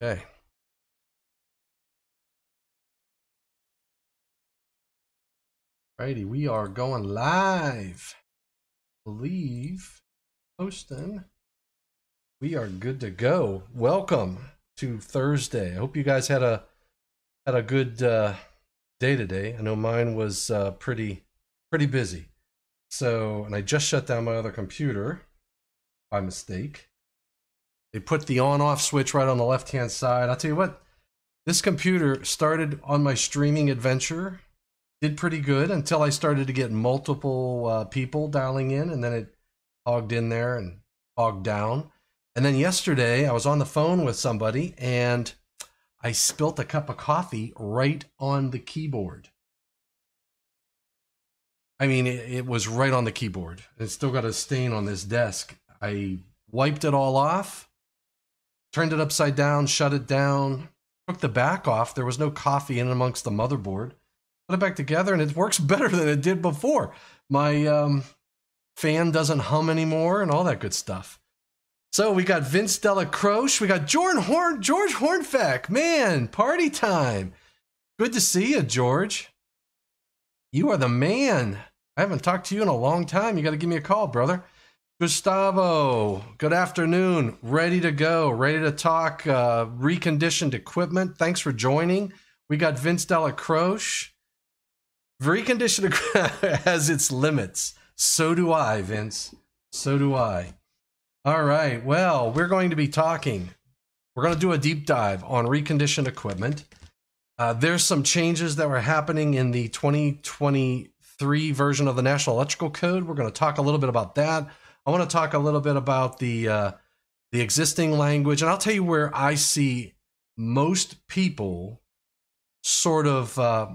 Okay. Righty, we are going live. Believe posting. We are good to go. Welcome to Thursday. I hope you guys had a had a good uh, day today. I know mine was uh, pretty pretty busy. So, and I just shut down my other computer by mistake. They put the on off switch right on the left hand side. I'll tell you what, this computer started on my streaming adventure, did pretty good until I started to get multiple uh, people dialing in, and then it hogged in there and hogged down. And then yesterday, I was on the phone with somebody and I spilt a cup of coffee right on the keyboard. I mean, it, it was right on the keyboard. It's still got a stain on this desk. I wiped it all off, turned it upside down, shut it down, took the back off. There was no coffee in amongst the motherboard. Put it back together, and it works better than it did before. My um, fan doesn't hum anymore, and all that good stuff. So we got Vince Delacroce, we got George Horn, George Hornfeck. Man, party time! Good to see you, George. You are the man. I haven't talked to you in a long time. You got to give me a call, brother. Gustavo, good afternoon. Ready to go. Ready to talk uh, reconditioned equipment. Thanks for joining. We got Vince Delacroce. Reconditioned has its limits. So do I, Vince. So do I. All right. Well, we're going to be talking. We're going to do a deep dive on reconditioned equipment. Uh, there's some changes that were happening in the 2023 version of the National Electrical Code. We're going to talk a little bit about that. I want to talk a little bit about the uh, the existing language, and I'll tell you where I see most people sort of uh,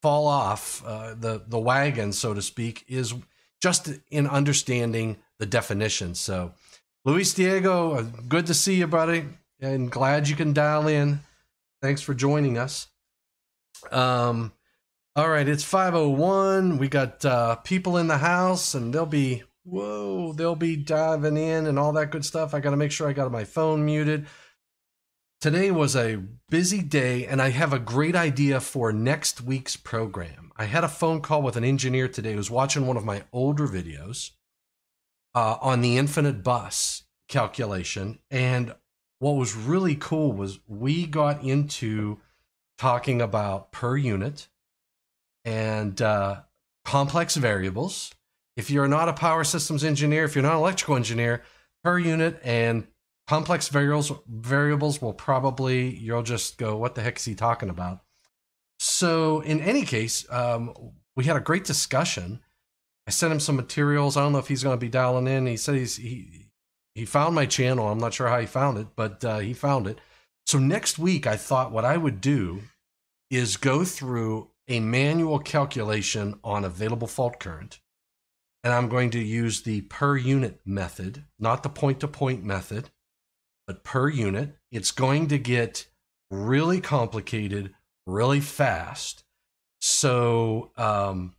fall off uh, the the wagon, so to speak, is just in understanding the definition. So, Luis Diego, uh, good to see you, buddy, and glad you can dial in. Thanks for joining us. Um, all right, it's 501. We got uh, people in the house, and they'll be, whoa, they'll be diving in and all that good stuff. I got to make sure I got my phone muted. Today was a busy day, and I have a great idea for next week's program. I had a phone call with an engineer today who's watching one of my older videos uh, on the infinite bus calculation. And what was really cool was we got into talking about per unit and uh, complex variables. If you're not a power systems engineer, if you're not an electrical engineer, per unit and complex variables variables will probably you'll just go, what the heck is he talking about? So in any case, um, we had a great discussion. I sent him some materials. I don't know if he's going to be dialing in. He said he's he he found my channel. I'm not sure how he found it, but uh, he found it. So next week, I thought what I would do is go through a manual calculation on available fault current. And I'm going to use the per unit method, not the point to point method, but per unit. It's going to get really complicated really fast. So, um,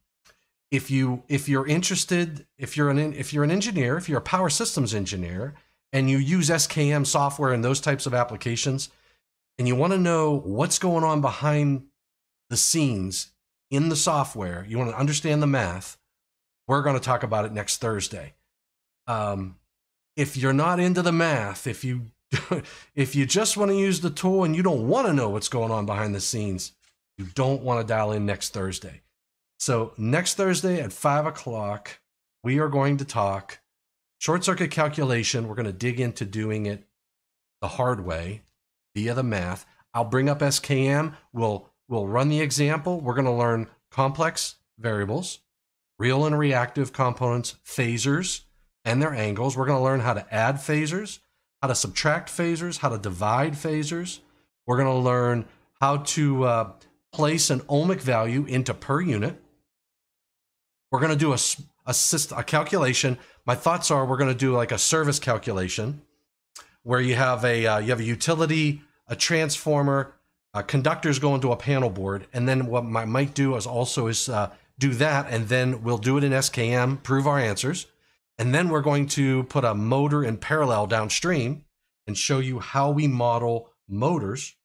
if you if you're interested, if you're an if you're an engineer, if you're a power systems engineer, and you use SKM software and those types of applications, and you want to know what's going on behind the scenes in the software, you want to understand the math, we're going to talk about it next Thursday. Um, if you're not into the math, if you if you just want to use the tool and you don't want to know what's going on behind the scenes, you don't want to dial in next Thursday. So next Thursday at five o'clock, we are going to talk short circuit calculation. We're going to dig into doing it the hard way via the math. I'll bring up SKM. We'll we'll run the example. We're going to learn complex variables, real and reactive components, phasors, and their angles. We're going to learn how to add phasors, how to subtract phasors, how to divide phasors. We're going to learn how to uh, place an ohmic value into per unit. We're going to do a, a, a calculation. My thoughts are we're going to do like a service calculation where you have a uh, you have a utility, a transformer, uh, conductors go into a panel board, and then what I might do is also is uh, do that, and then we'll do it in SKM, prove our answers, and then we're going to put a motor in parallel downstream and show you how we model motors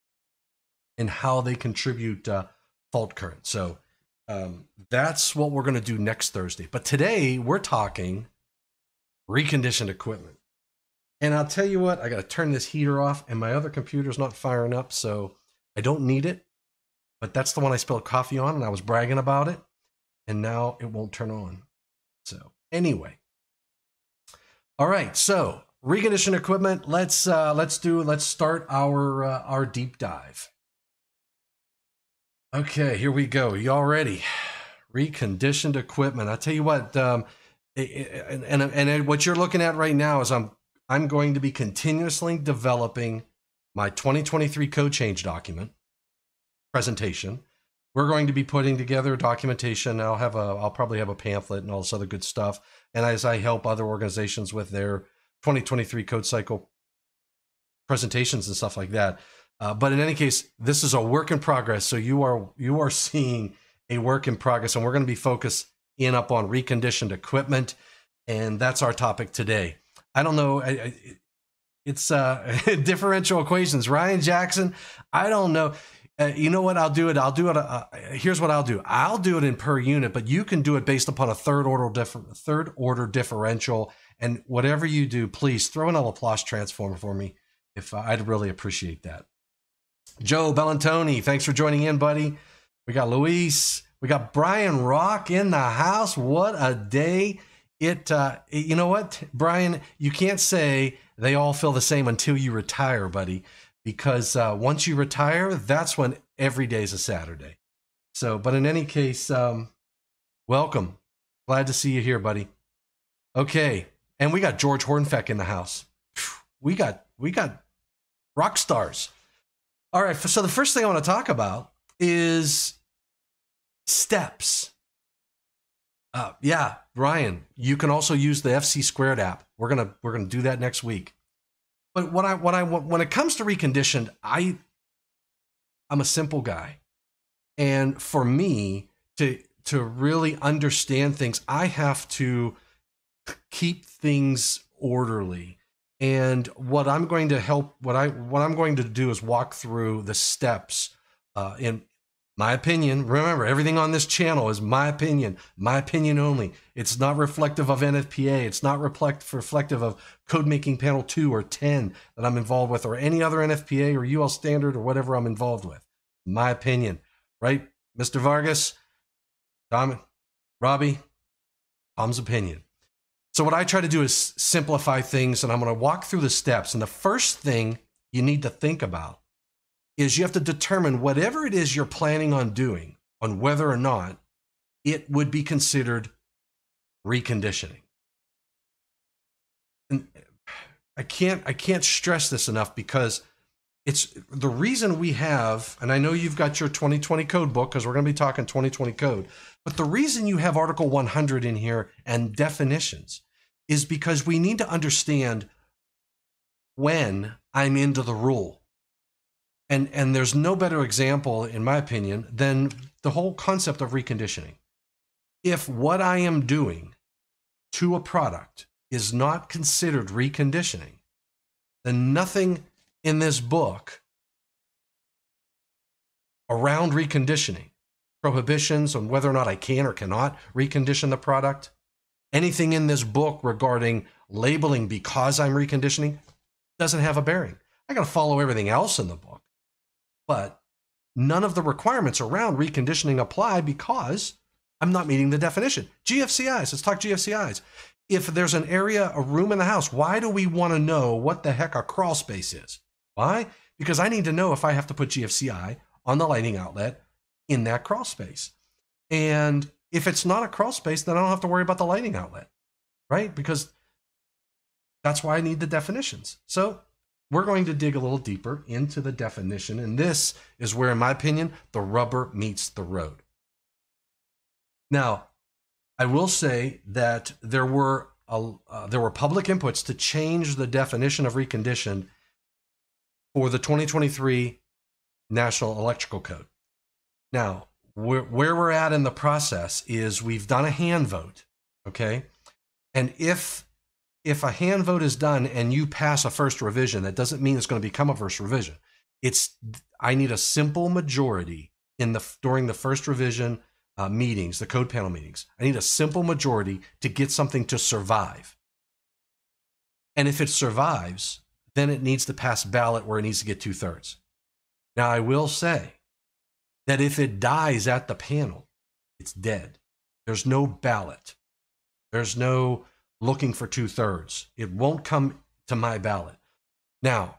and how they contribute uh, fault current. So um, that's what we're going to do next Thursday. But today we're talking reconditioned equipment. And I'll tell you what, I got to turn this heater off, and my other computer's not firing up, so I don't need it. But that's the one I spilled coffee on, and I was bragging about it, and now it won't turn on. So anyway, all right. So reconditioned equipment. Let's uh, let's do let's start our uh, our deep dive. Okay, here we go. Y'all ready? Reconditioned equipment. I tell you what, um, and, and and what you're looking at right now is I'm I'm going to be continuously developing my 2023 code change document presentation. We're going to be putting together documentation. I'll have a I'll probably have a pamphlet and all this other good stuff. And as I help other organizations with their 2023 code cycle presentations and stuff like that, uh, but in any case, this is a work in progress. So you are you are seeing a work in progress, and we're going to be focused in up on reconditioned equipment, and that's our topic today. I don't know. I, I, it's uh, differential equations. Ryan Jackson. I don't know. Uh, you know what? I'll do it. I'll do it. Uh, here's what I'll do. I'll do it in per unit, but you can do it based upon a third order different third order differential. And whatever you do, please throw in a Laplace transform for me. If uh, I'd really appreciate that. Joe Bellantoni, thanks for joining in, buddy. We got Luis. We got Brian Rock in the house. What a day! It, uh, you know what, Brian? You can't say they all feel the same until you retire, buddy. Because uh, once you retire, that's when every day is a Saturday. So, but in any case, um, welcome. Glad to see you here, buddy. Okay, and we got George Hornfeck in the house. We got we got rock stars. All right. So the first thing I want to talk about is steps. Uh, yeah, Ryan, you can also use the FC squared app. We're gonna we're gonna do that next week. But what I what I when it comes to reconditioned, I I'm a simple guy, and for me to to really understand things, I have to keep things orderly and what I'm going to help, what I what I'm going to do is walk through the steps. Uh, in my opinion, remember everything on this channel is my opinion, my opinion only. It's not reflective of NFPA. It's not reflect reflective of code making panel two or ten that I'm involved with, or any other NFPA or UL standard or whatever I'm involved with. My opinion, right, Mr. Vargas, Tom, Robbie, Tom's opinion. So, what I try to do is simplify things, and I'm going to walk through the steps. And the first thing you need to think about is you have to determine whatever it is you're planning on doing, on whether or not it would be considered reconditioning. And I can't I can't stress this enough because it's the reason we have, and I know you've got your 2020 code book because we're going to be talking 2020 code, but the reason you have Article 100 in here and definitions is because we need to understand when I'm into the rule. And, and there's no better example, in my opinion, than the whole concept of reconditioning. If what I am doing to a product is not considered reconditioning, then nothing in this book around reconditioning, prohibitions on whether or not I can or cannot recondition the product, anything in this book regarding labeling because I'm reconditioning doesn't have a bearing. I got to follow everything else in the book, but none of the requirements around reconditioning apply because I'm not meeting the definition. GFCIs, let's talk GFCIs if there's an area, a room in the house, why do we want to know what the heck a crawl space is? Why? Because I need to know if I have to put GFCI on the lighting outlet in that crawl space. And if it's not a crawl space, then I don't have to worry about the lighting outlet, right? Because that's why I need the definitions. So we're going to dig a little deeper into the definition. And this is where, in my opinion, the rubber meets the road. Now, I will say that there were a, uh, there were public inputs to change the definition of reconditioned for the 2023 National Electrical Code. Now, where, where we're at in the process is we've done a hand vote, okay? And if if a hand vote is done and you pass a first revision, that doesn't mean it's going to become a first revision. It's I need a simple majority in the during the first revision uh, meetings, the code panel meetings. I need a simple majority to get something to survive. And if it survives, then it needs to pass ballot where it needs to get two thirds. Now, I will say that if it dies at the panel, it's dead. There's no ballot. There's no looking for two thirds. It won't come to my ballot. Now,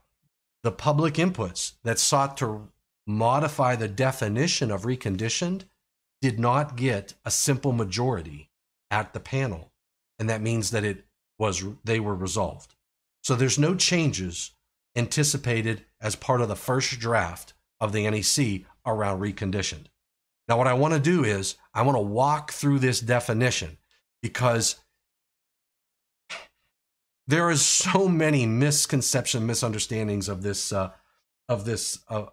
the public inputs that sought to modify the definition of reconditioned did not get a simple majority at the panel. And that means that it was they were resolved. So there's no changes anticipated as part of the first draft of the NEC around reconditioned. Now, what I want to do is I want to walk through this definition because there is so many misconception, misunderstandings of this, uh, of this, uh,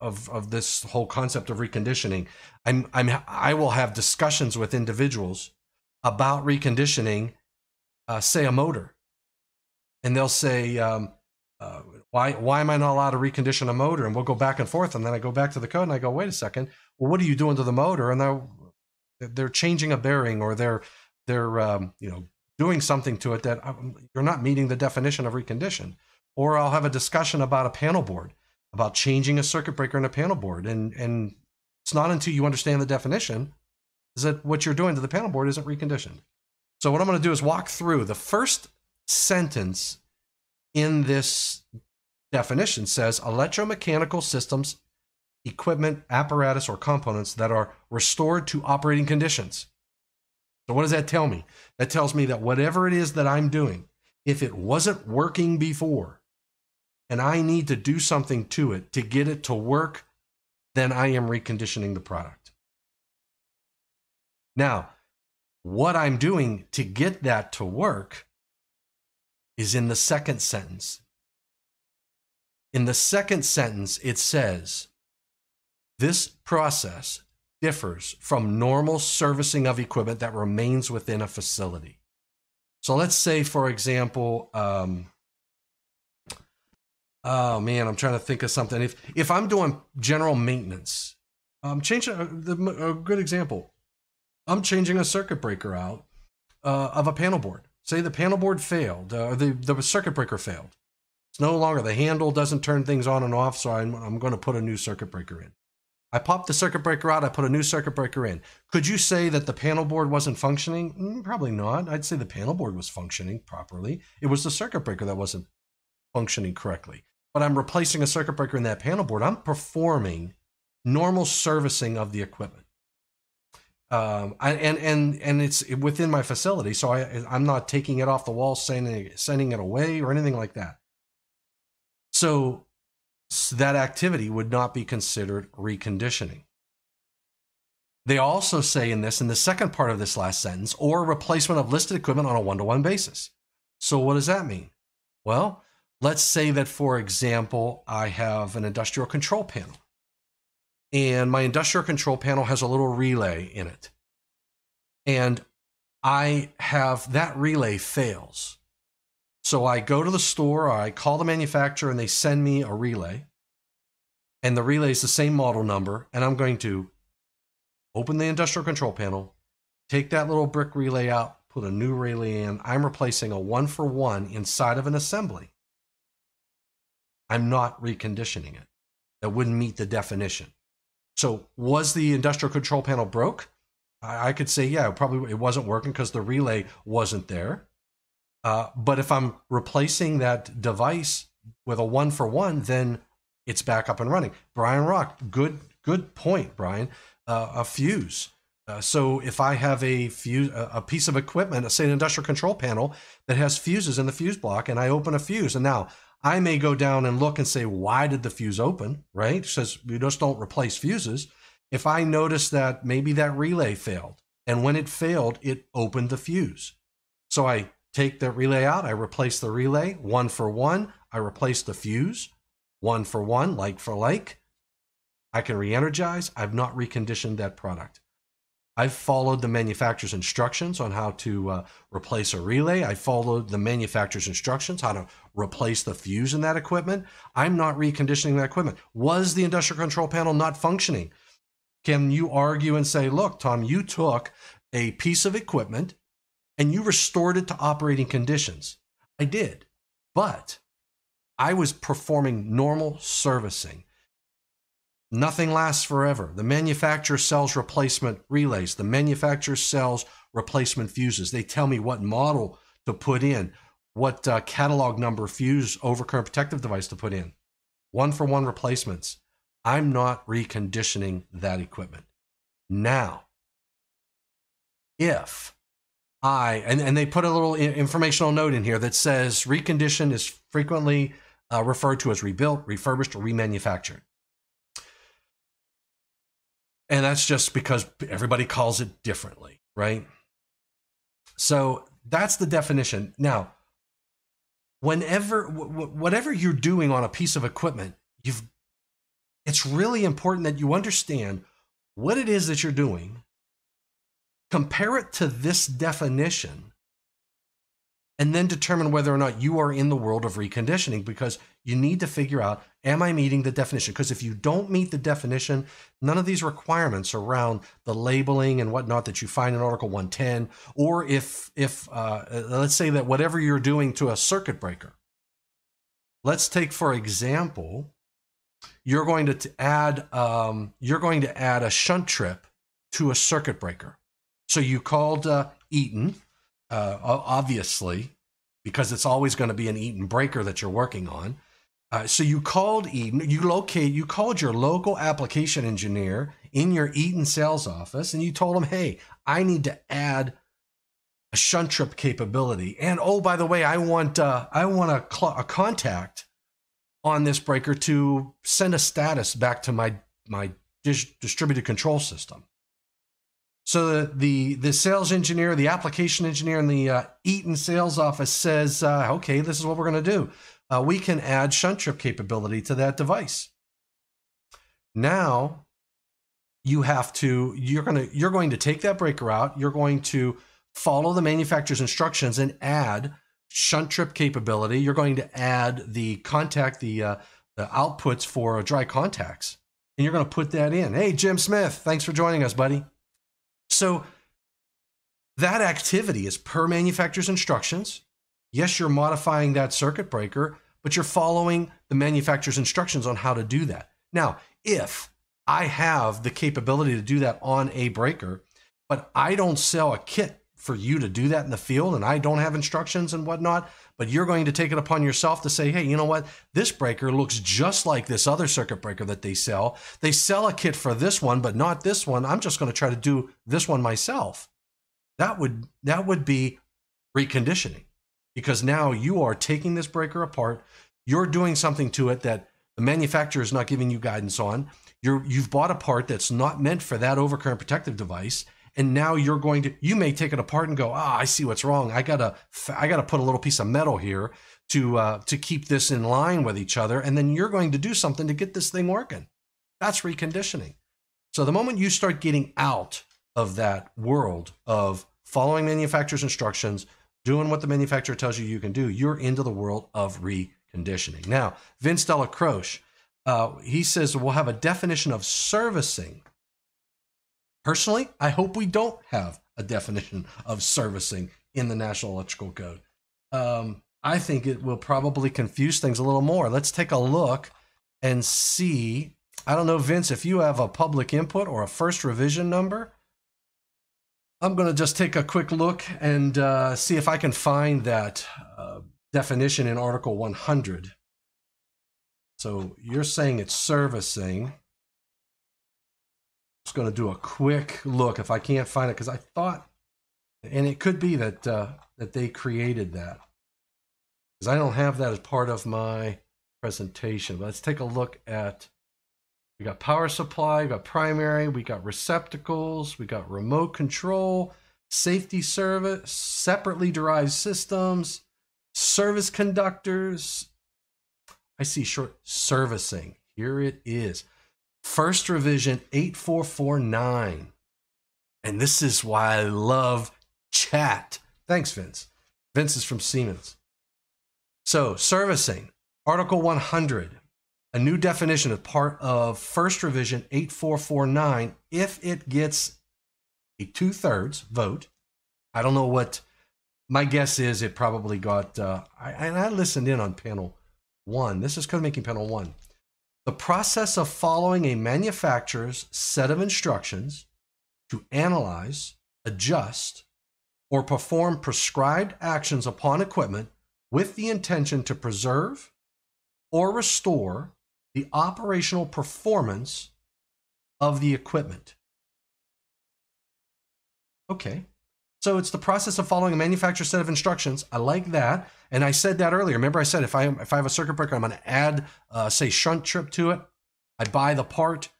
of of this whole concept of reconditioning. I'm I'm I will have discussions with individuals about reconditioning, uh, say a motor, and they'll say, um, uh, "Why why am I not allowed to recondition a motor?" And we'll go back and forth, and then I go back to the code and I go, "Wait a second, well, what are you doing to the motor?" And they're they're changing a bearing or they're they're um, you know doing something to it that you're not meeting the definition of recondition. Or I'll have a discussion about a panel board about changing a circuit breaker in a panel board. And, and it's not until you understand the definition is that what you're doing to the panel board isn't reconditioned. So what I'm going to do is walk through the first sentence in this definition says electromechanical systems, equipment, apparatus, or components that are restored to operating conditions. So what does that tell me? That tells me that whatever it is that I'm doing, if it wasn't working before, and I need to do something to it to get it to work, then I am reconditioning the product. Now, what I'm doing to get that to work is in the second sentence. In the second sentence, it says, This process differs from normal servicing of equipment that remains within a facility. So let's say, for example, um, Oh man, I'm trying to think of something. If if I'm doing general maintenance, I'm changing a, uh, a good example. I'm changing a circuit breaker out uh, of a panel board. Say the panel board failed, uh, the the circuit breaker failed. It's no longer the handle doesn't turn things on and off, so I'm I'm going to put a new circuit breaker in. I popped the circuit breaker out. I put a new circuit breaker in. Could you say that the panel board wasn't functioning? Mm, probably not. I'd say the panel board was functioning properly. It was the circuit breaker that wasn't functioning correctly but I'm replacing a circuit breaker in that panel board, I'm performing normal servicing of the equipment. Um, I, and and and it's within my facility, so I I'm not taking it off the wall, sending sending it away or anything like that. So that activity would not be considered reconditioning. They also say in this, in the second part of this last sentence, or replacement of listed equipment on a one to one basis. So, what does that mean? Well, Let's say that, for example, I have an industrial control panel. And my industrial control panel has a little relay in it. And I have that relay fails. So I go to the store, I call the manufacturer, and they send me a relay. And the relay is the same model number. And I'm going to open the industrial control panel, take that little brick relay out, put a new relay in. I'm replacing a one for one inside of an assembly. I'm not reconditioning it. That wouldn't meet the definition. So was the industrial control panel broke? I, could say, yeah, probably it wasn't working because the relay wasn't there. Uh, but if I'm replacing that device with a one for one, then it's back up and running. Brian Rock, good good point, Brian. Uh, a fuse. Uh, so if I have a fuse, a piece of equipment, say an industrial control panel that has fuses in the fuse block, and I open a fuse, and now I may go down and look and say, why did the fuse open? Right? Says we just don't replace fuses. If I notice that maybe that relay failed, and when it failed, it opened the fuse. So I take the relay out, I replace the relay, one for one, I replace the fuse, one for one, like for like. I can re energize. I've not reconditioned that product. I've followed the manufacturer's instructions on how to uh, replace a relay. I followed the manufacturer's instructions how to replace the fuse in that equipment. I'm not reconditioning that equipment. Was the industrial control panel not functioning? Can you argue and say, look, Tom, you took a piece of equipment and you restored it to operating conditions? I did, but I was performing normal servicing. Nothing lasts forever. The manufacturer sells replacement relays. The manufacturer sells replacement fuses. They tell me what model to put in, what uh, catalog number fuse overcurrent protective device to put in. One for one replacements. I'm not reconditioning that equipment. Now, if I, and, and they put a little informational note in here that says recondition is frequently uh, referred to as rebuilt, refurbished, or remanufactured. And that's just because everybody calls it differently, right? So that's the definition. Now, whenever, whatever you're doing on a piece of equipment, you've, it's really important that you understand what it is that you're doing, compare it to this definition, and then determine whether or not you are in the world of reconditioning because you need to figure out am I meeting the definition? Because if you don't meet the definition, none of these requirements around the labeling and whatnot that you find in Article 110, or if if uh, let's say that whatever you're doing to a circuit breaker, let's take for example, you're going to add um, you're going to add a shunt trip to a circuit breaker. So you called uh, Eaton uh, obviously, because it's always going to be an Eaton breaker that you're working on. Uh, so you called Eaton, you locate, you called your local application engineer in your Eaton sales office, and you told him, "Hey, I need to add a shunt trip capability, and oh, by the way, I want uh, I want a, cl- a contact on this breaker to send a status back to my my dis- distributed control system." So the, the, sales engineer, the application engineer in the uh, Eaton sales office says, uh, okay, this is what we're going to do. Uh, we can add shunt trip capability to that device. Now you have to you're going to you're going to take that breaker out. You're going to follow the manufacturer's instructions and add shunt trip capability. You're going to add the contact the uh, the outputs for dry contacts, and you're going to put that in. Hey, Jim Smith, thanks for joining us, buddy. So that activity is per manufacturer's instructions. Yes, you're modifying that circuit breaker, but you're following the manufacturer's instructions on how to do that. Now, if I have the capability to do that on a breaker, but I don't sell a kit for you to do that in the field and I don't have instructions and whatnot, but you're going to take it upon yourself to say, hey, you know what? This breaker looks just like this other circuit breaker that they sell. They sell a kit for this one, but not this one. I'm just going to try to do this one myself. That would that would be reconditioning because now you are taking this breaker apart. You're doing something to it that the manufacturer is not giving you guidance on. You're, you've bought a part that's not meant for that overcurrent protective device and now you're going to you may take it apart and go ah i see what's wrong. I gotta i gotta put a little piece of metal here to uh, to keep this in line with each other and then you're going to do something to get this thing working. That's reconditioning. So the moment you start getting out of that world of following manufacturer's instructions doing what the manufacturer tells you you can do you're into the world of reconditioning. Now vince delacroce uh, he says we'll have a definition of servicing Personally, I hope we don't have a definition of servicing in the National Electrical Code. Um, I think it will probably confuse things a little more. Let's take a look and see. I don't know, Vince, if you have a public input or a first revision number. I'm going to just take a quick look and uh, see if I can find that uh, definition in Article 100. So you're saying it's servicing just going to do a quick look if I can't find it because I thought, and it could be that uh, that they created that because I don't have that as part of my presentation. But let's take a look at. We got power supply, we got primary, we got receptacles, we got remote control, safety service, separately derived systems, service conductors. I see short servicing. Here it is. First revision 8449. And this is why I love chat. Thanks, Vince. Vince is from Siemens. So, servicing, Article 100, a new definition of part of First Revision 8449 if it gets a two thirds vote. I don't know what my guess is, it probably got, uh, I, and I listened in on panel one. This is code making panel one. The process of following a manufacturer's set of instructions to analyze, adjust, or perform prescribed actions upon equipment with the intention to preserve or restore the operational performance of the equipment. Okay. So it's the process of following a manufacturer's set of instructions. I like that. And I said that earlier. Remember, I said if I if I have a circuit breaker, I'm going to add, uh, say, shunt trip to it. I buy the part.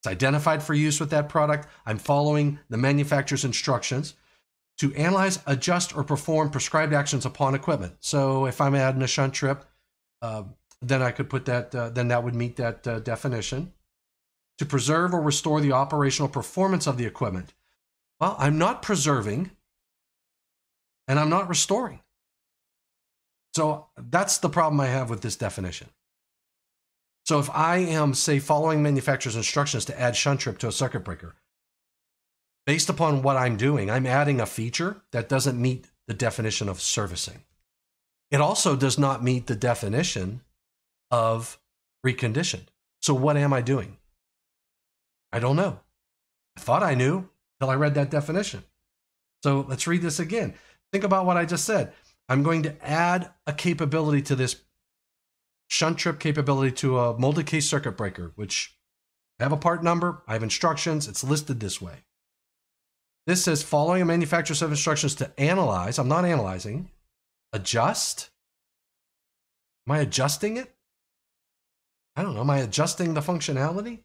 It's identified for use with that product. I'm following the manufacturer's instructions to analyze, adjust, or perform prescribed actions upon equipment. So if I'm adding a shunt trip, uh, then I could put that. Uh, then that would meet that uh, definition. To preserve or restore the operational performance of the equipment. Well, I'm not preserving and I'm not restoring. So that's the problem I have with this definition. So if I am, say, following manufacturer's instructions to add shunt trip to a circuit breaker, based upon what I'm doing, I'm adding a feature that doesn't meet the definition of servicing. It also does not meet the definition of reconditioned. So what am I doing? I don't know. I thought I knew I read that definition. So let's read this again. Think about what I just said. I'm going to add a capability to this shunt trip capability to a molded case circuit breaker, which I have a part number, I have instructions, it's listed this way. This says following a manufacturer's set of instructions to analyze. I'm not analyzing. Adjust. Am I adjusting it? I don't know. Am I adjusting the functionality?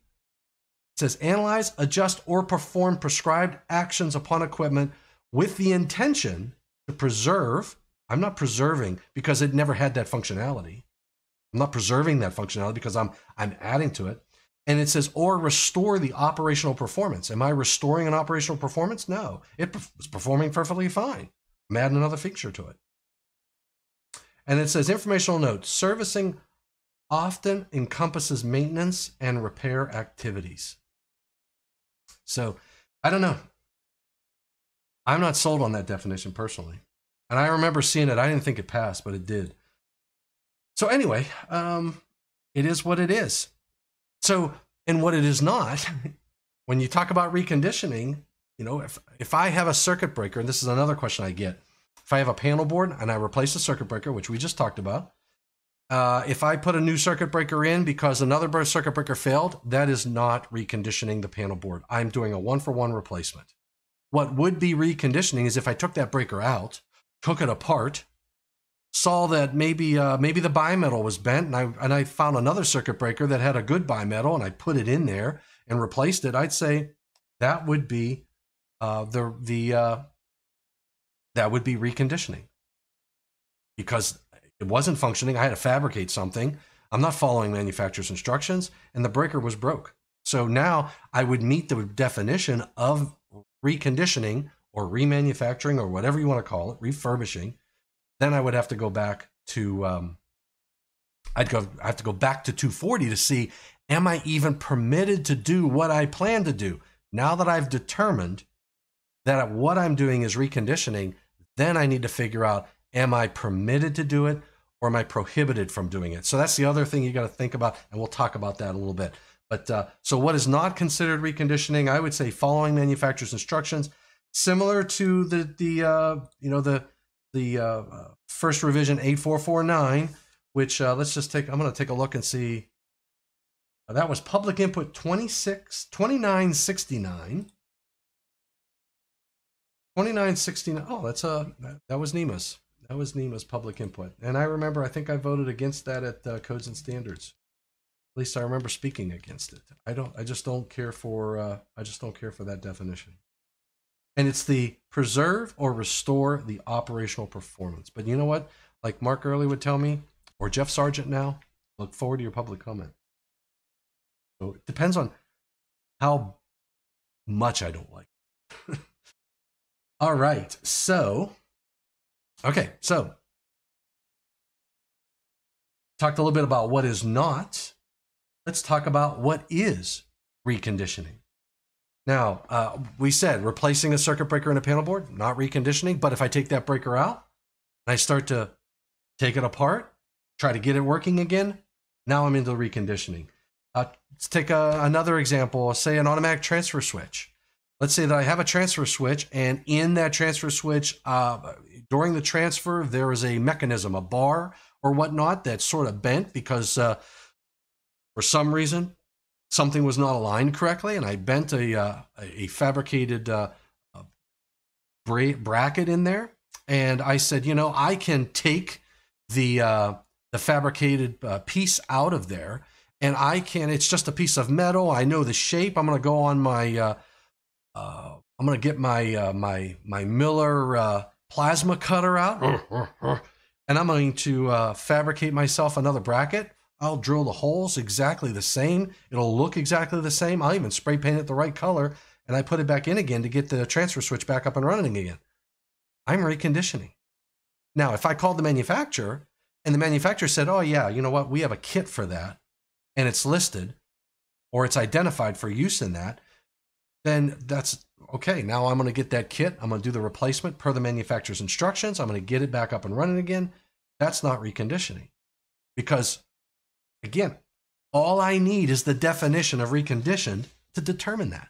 Says analyze, adjust, or perform prescribed actions upon equipment with the intention to preserve. I'm not preserving because it never had that functionality. I'm not preserving that functionality because I'm I'm adding to it. And it says or restore the operational performance. Am I restoring an operational performance? No, it was performing perfectly fine. I'm adding another feature to it. And it says informational note servicing often encompasses maintenance and repair activities. So I don't know. I'm not sold on that definition personally. And I remember seeing it. I didn't think it passed, but it did. So anyway, um, it is what it is. So, and what it is not, when you talk about reconditioning, you know, if if I have a circuit breaker, and this is another question I get, if I have a panel board and I replace the circuit breaker, which we just talked about, uh, if I put a new circuit breaker in because another circuit breaker failed, that is not reconditioning the panel board. I'm doing a one for one replacement. What would be reconditioning is if I took that breaker out, took it apart, saw that maybe uh, maybe the bimetal was bent, and I and I found another circuit breaker that had a good bimetal, and I put it in there and replaced it. I'd say that would be uh, the the uh, that would be reconditioning because it wasn't functioning. I had to fabricate something. I'm not following manufacturer's instructions, and the breaker was broke. So now I would meet the definition of reconditioning or remanufacturing or whatever you want to call it, refurbishing. Then I would have to go back to um, I'd go I have to go back to 240 to see am I even permitted to do what I plan to do? Now that I've determined that what I'm doing is reconditioning, then I need to figure out am I permitted to do it or am I prohibited from doing it? So that's the other thing you got to think about, and we'll talk about that a little bit. But uh, so what is not considered reconditioning? I would say following manufacturer's instructions, similar to the the uh, you know the the uh, uh first revision 8449, which uh, let's just take. I'm going to take a look and see. Uh, that was public input 26 2969. 2969. Oh, that's a that was NEMA's. That was NEMA's public input. And I remember, I think I voted against that at uh, Codes and Standards. At least I remember speaking against it. I don't, I just don't care for, uh, I just don't care for that definition. And it's the preserve or restore the operational performance. But you know what? Like Mark Earley would tell me, or Jeff Sargent now, look forward to your public comment. So it depends on how much I don't like. All right. So, okay. So, talked a little bit about what is not. Let's talk about what is reconditioning. Now, uh, we said replacing a circuit breaker in a panel board, not reconditioning. But if I take that breaker out and I start to take it apart, try to get it working again, now I'm into reconditioning. Uh, let's take a, another example, say an automatic transfer switch. Let's say that I have a transfer switch, and in that transfer switch, uh, during the transfer, there is a mechanism, a bar or whatnot, that's sort of bent because uh, for some reason something was not aligned correctly, and I bent a uh, a fabricated uh, bra- bracket in there, and I said, you know, I can take the uh, the fabricated uh, piece out of there, and I can. It's just a piece of metal. I know the shape. I'm going to go on my. Uh, I'm going to get my my my Miller plasma cutter out, and I'm going to uh, fabricate myself another bracket. I'll drill the holes exactly the same. It'll look exactly the same. I'll even spray paint it the right color, and I put it back in again to get the transfer switch back up and running again. I'm reconditioning. Now, if I called the manufacturer and the manufacturer said, "Oh yeah, you know what? We have a kit for that." and it's listed or it's identified for use in that, then that's okay. Now I'm going to get that kit. I'm going to do the replacement per the manufacturer's instructions. I'm going to get it back up and running again. That's not reconditioning because, again, all I need is the definition of reconditioned to determine that.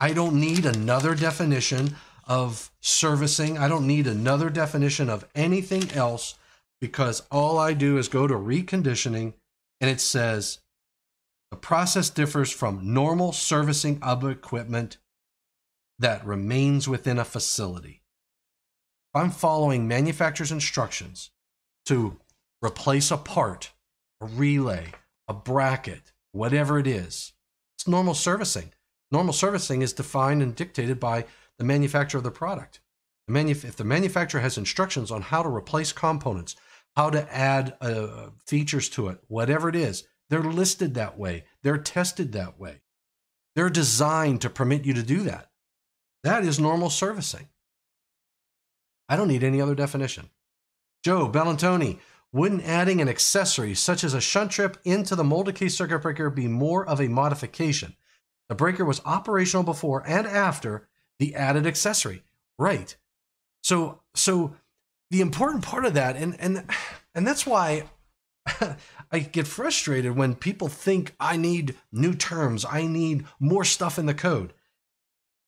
I don't need another definition of servicing. I don't need another definition of anything else because all I do is go to reconditioning and it says the process differs from normal servicing of equipment that remains within a facility. If I'm following manufacturer's instructions to replace a part, a relay, a bracket, whatever it is, it's normal servicing. Normal servicing is defined and dictated by the manufacturer of the product. If the manufacturer has instructions on how to replace components, how to add uh, features to it, whatever it is, they're listed that way, they're tested that way. They're designed to permit you to do that. That is normal servicing. I don't need any other definition. Joe Bellantoni, wouldn't adding an accessory such as a shunt trip into the molded case circuit breaker be more of a modification? The breaker was operational before and after the added accessory. Right. So so the important part of that and and and that's why I get frustrated when people think I need new terms, I need more stuff in the code.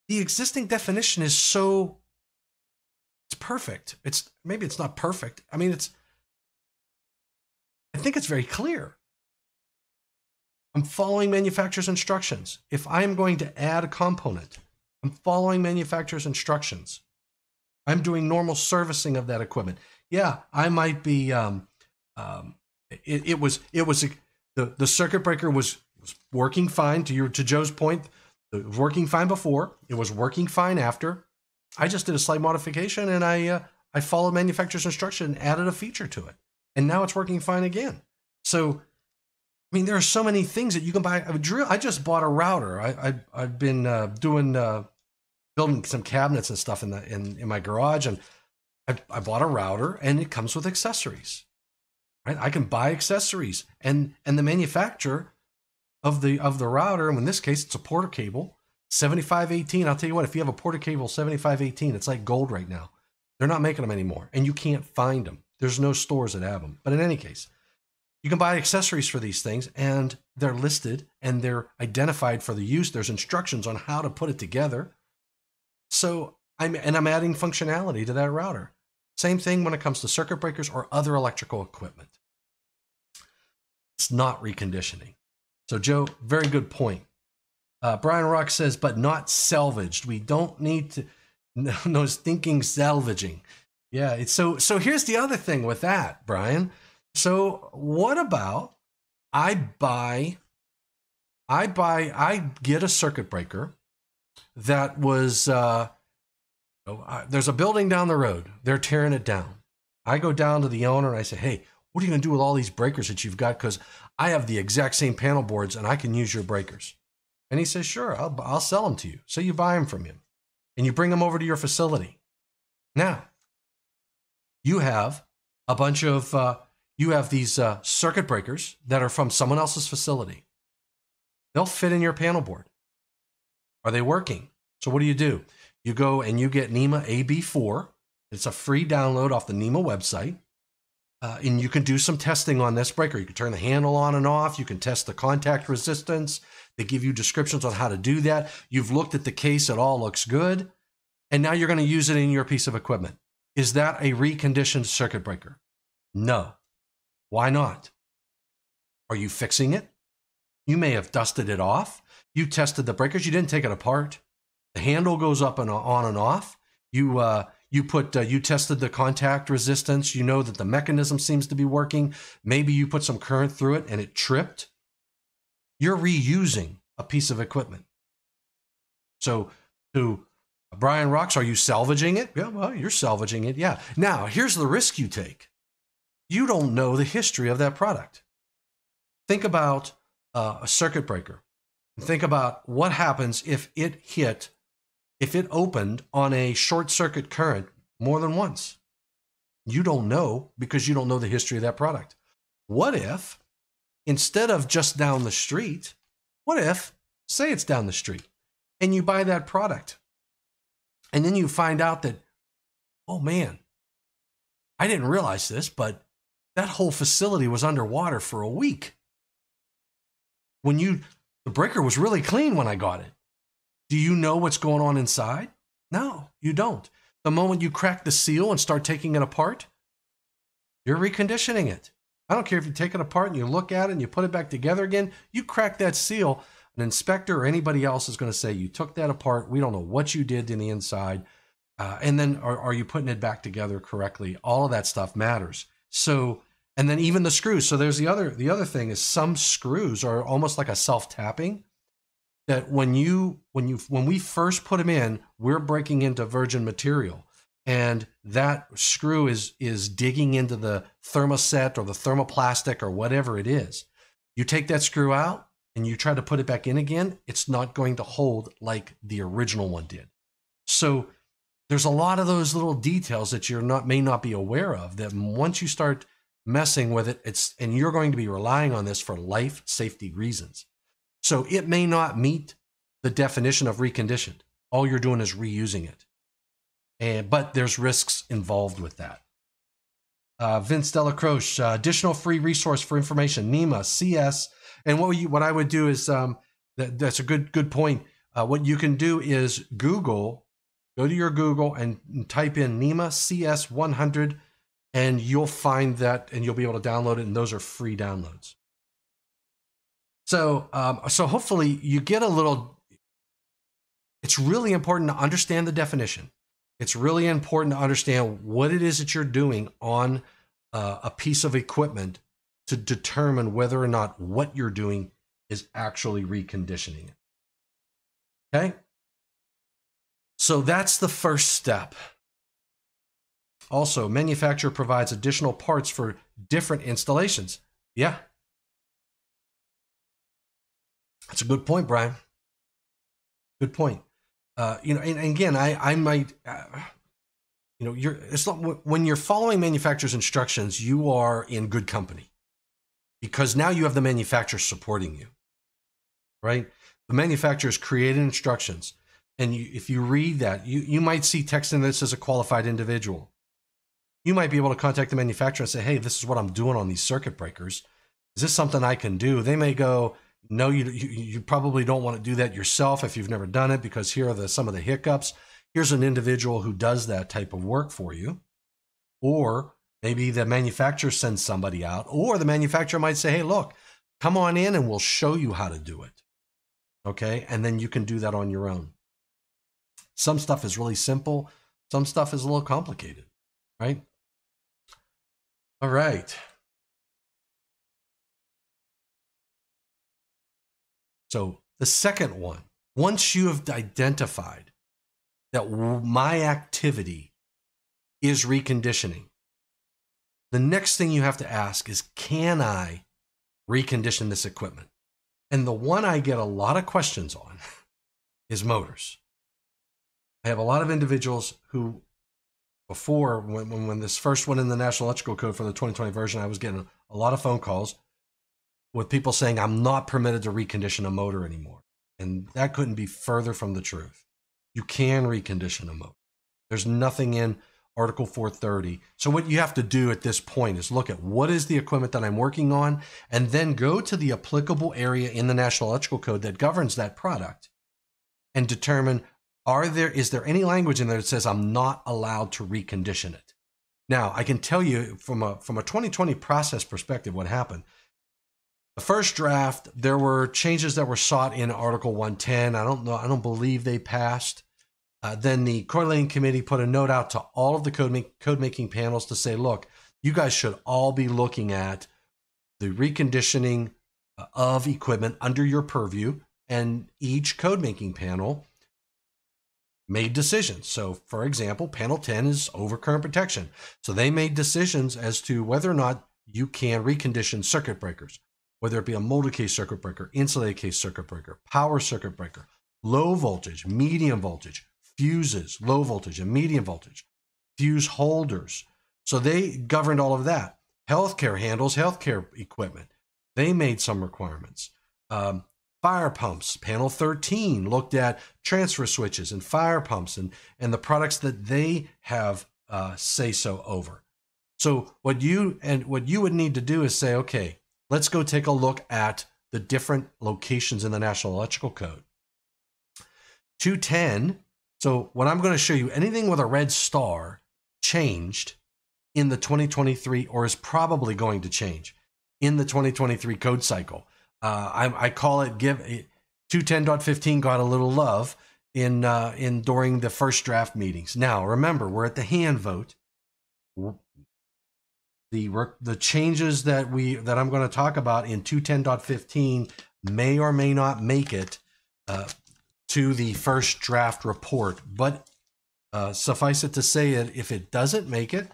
The existing definition is so it's perfect. It's maybe it's not perfect. I mean it's I think it's very clear. I'm following manufacturer's instructions. If I'm going to add a component, I'm following manufacturer's instructions. I'm doing normal servicing of that equipment. Yeah, I might be um, um, it, it was it was the the circuit breaker was, was working fine to your to Joe's point. It was working fine before. It was working fine after. I just did a slight modification and I uh, I followed manufacturer's instruction and added a feature to it, and now it's working fine again. So, I mean, there are so many things that you can buy. A drill. I just bought a router. I, I have been uh, doing uh, building some cabinets and stuff in the in in my garage, and I, I bought a router, and it comes with accessories right? I can buy accessories and and the manufacturer of the of the router, and in this case, it's a Porter cable, 7518. I'll tell you what, if you have a Porter cable 7518, it's like gold right now. They're not making them anymore, and you can't find them. There's no stores that have them. But in any case, you can buy accessories for these things, and they're listed and they're identified for the use. There's instructions on how to put it together. So I'm and I'm adding functionality to that router. Same thing when it comes to circuit breakers or other electrical equipment. It's not reconditioning. So, Joe, very good point. Uh, Brian Rock says, but not salvaged. We don't need to no, no thinking salvaging. Yeah, it's so so here's the other thing with that, Brian. So what about I buy I buy I get a circuit breaker that was uh Oh, there's a building down the road. They're tearing it down. I go down to the owner and I say, hey, what are you going to do with all these breakers that you've got? Because I have the exact same panel boards and I can use your breakers. And he says, sure, I'll, I'll sell them to you. So you buy them from him. and you bring them over to your facility. Now, you have a bunch of, uh, you have these uh, circuit breakers that are from someone else's facility. They'll fit in your panel board. Are they working? So, what do you do? You go and you get NEMA AB4. It's a free download off the NEMA website. Uh, and you can do some testing on this breaker. You can turn the handle on and off. You can test the contact resistance. They give you descriptions on how to do that. You've looked at the case, it all looks good. And now you're going to use it in your piece of equipment. Is that a reconditioned circuit breaker? No. Why not? Are you fixing it? You may have dusted it off. You tested the breakers. You didn't take it apart. The handle goes up and on and off. You uh, you put uh, you tested the contact resistance. You know that the mechanism seems to be working. Maybe you put some current through it and it tripped. You're reusing a piece of equipment. So to brian rocks are you salvaging it? Yeah well you're salvaging it yeah. Now here's the risk you take. You don't know the history of that product. Think about uh, a circuit breaker. Think about what happens if it hit if it opened on a short circuit current more than once. You don't know because you don't know the history of that product. What if, instead of just down the street, what if, say it's down the street, and you buy that product, and then you find out that, oh man, I didn't realize this, but that whole facility was underwater for a week. When you, the breaker was really clean when I got it. Do you know what's going on inside? No, you don't. The moment you crack the seal and start taking it apart, you're reconditioning it. I don't care if you take it apart and you look at it and you put it back together again, you crack that seal, an inspector or anybody else is going to say, You took that apart. We don't know what you did in the inside. Uh, and then are, are you putting it back together correctly? All of that stuff matters. So, and then even the screws. So there's the other the other thing is some screws are almost like a self tapping that when you when you when we first put them in, we're breaking into virgin material, and that screw is is digging into the thermoset or the thermoplastic or whatever it is. You take that screw out and you try to put it back in again, it's not going to hold like the original one did. So there's a lot of those little details that you're not may not be aware of that once you start messing with it, it's and you're going to be relying on this for life safety reasons. So it may not meet the definition of reconditioned. All you're doing is reusing it. And, but there's risks involved with that. Uh, Vince Delacroce, uh, additional free resource for information, NEMA, CS. And what, you, what I would do is, um, that, that's a good, good point. Uh, what you can do is Google, go to your Google and, type in NEMA CS 100, and you'll find that and you'll be able to download it. And those are free downloads. So, um, so hopefully you get a little. It's really important to understand the definition. It's really important to understand what it is that you're doing on uh, a piece of equipment to determine whether or not what you're doing is actually reconditioning it. Okay. So that's the first step. Also, manufacturer provides additional parts for different installations. Yeah, that's a good point, Brian. Good point. Uh, you know, and, and, again, I I might, uh, you know, you're it's not when you're following manufacturer's instructions, you are in good company because now you have the manufacturer supporting you, right? The manufacturer's created instructions, and you, if you read that, you you might see text in this as a qualified individual. You might be able to contact the manufacturer and say, "Hey, this is what I'm doing on these circuit breakers. Is this something I can do?" They may go, no, you, you, you probably don't want to do that yourself if you've never done it because here are the some of the hiccups. Here's an individual who does that type of work for you, or maybe the manufacturer sends somebody out, or the manufacturer might say, "Hey, look, come on in and we'll show you how to do it." Okay, and then you can do that on your own. Some stuff is really simple. Some stuff is a little complicated, right? All right. So the second one, once you have identified that my activity is reconditioning, the next thing you have to ask is can I recondition this equipment? And the one I get a lot of questions on is motors. I have a lot of individuals who, before when, when, this first went in the National Electrical Code for the 2020 version, I was getting a lot of phone calls with people saying I'm not permitted to recondition a motor anymore. And that couldn't be further from the truth. You can recondition a motor. There's nothing in Article 430. So, what you have to do at this point is look at what is the equipment that I'm working on, and then go to the applicable area in the National Electrical Code that governs that product and determine are there is there any language in there that says I'm not allowed to recondition it? Now, I can tell you from a from a 2020 process perspective what happened. The first draft, there were changes that were sought in Article 110. I don't know, I don't believe they passed. Uh, then the correlating committee put a note out to all of the code, make, code making panels to say, look, you guys should all be looking at the reconditioning uh, of equipment under your purview. And each code making panel made decisions. So, for example, panel 10 is overcurrent protection. So they made decisions as to whether or not you can recondition circuit breakers, whether it be a molded case circuit breaker, insulated case circuit breaker, power circuit breaker, low voltage, medium voltage, fuses, low voltage and medium voltage, fuse holders. So they governed all of that. Healthcare handles healthcare equipment. They made some requirements. Um, fire pumps, panel 13 looked at transfer switches and fire pumps and, and the products that they have uh, say so over. So what you and what you would need to do is say, okay, let's go take a look at the different locations in the National Electrical Code. 210 so what I'm going to show you, anything with a red star changed in the 2023 or is probably going to change in the 2023 code cycle. Uh, I, I, call it give 210.15 got a little love in uh, in during the first draft meetings. Now remember, we're at the hand vote. The the changes that we that I'm going to talk about in 210.15 may or may not make it uh, to the first draft report. But uh, suffice it to say, that if it doesn't make it,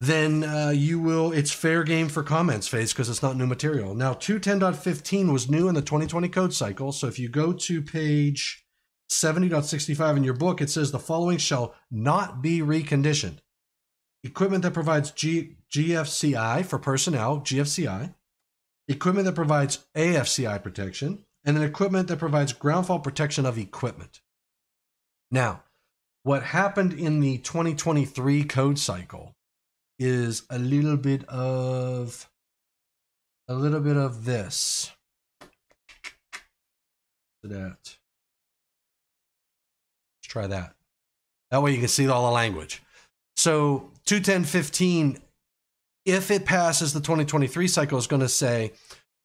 then uh, you will, it's fair game for comments phase because it's not new material. Now, 210.15 was new in the 2020 code cycle. So if you go to page 70.65 in your book, it says the following shall not be reconditioned equipment that provides G- GFCI for personnel, GFCI, equipment that provides AFCI protection, and then equipment that provides ground fault protection of equipment. Now, what happened in the 2023 code cycle is a little bit of a little bit of this. That. Let's try that. That way you can see all the language. So 21015, if it passes the 2023 cycle, is going to say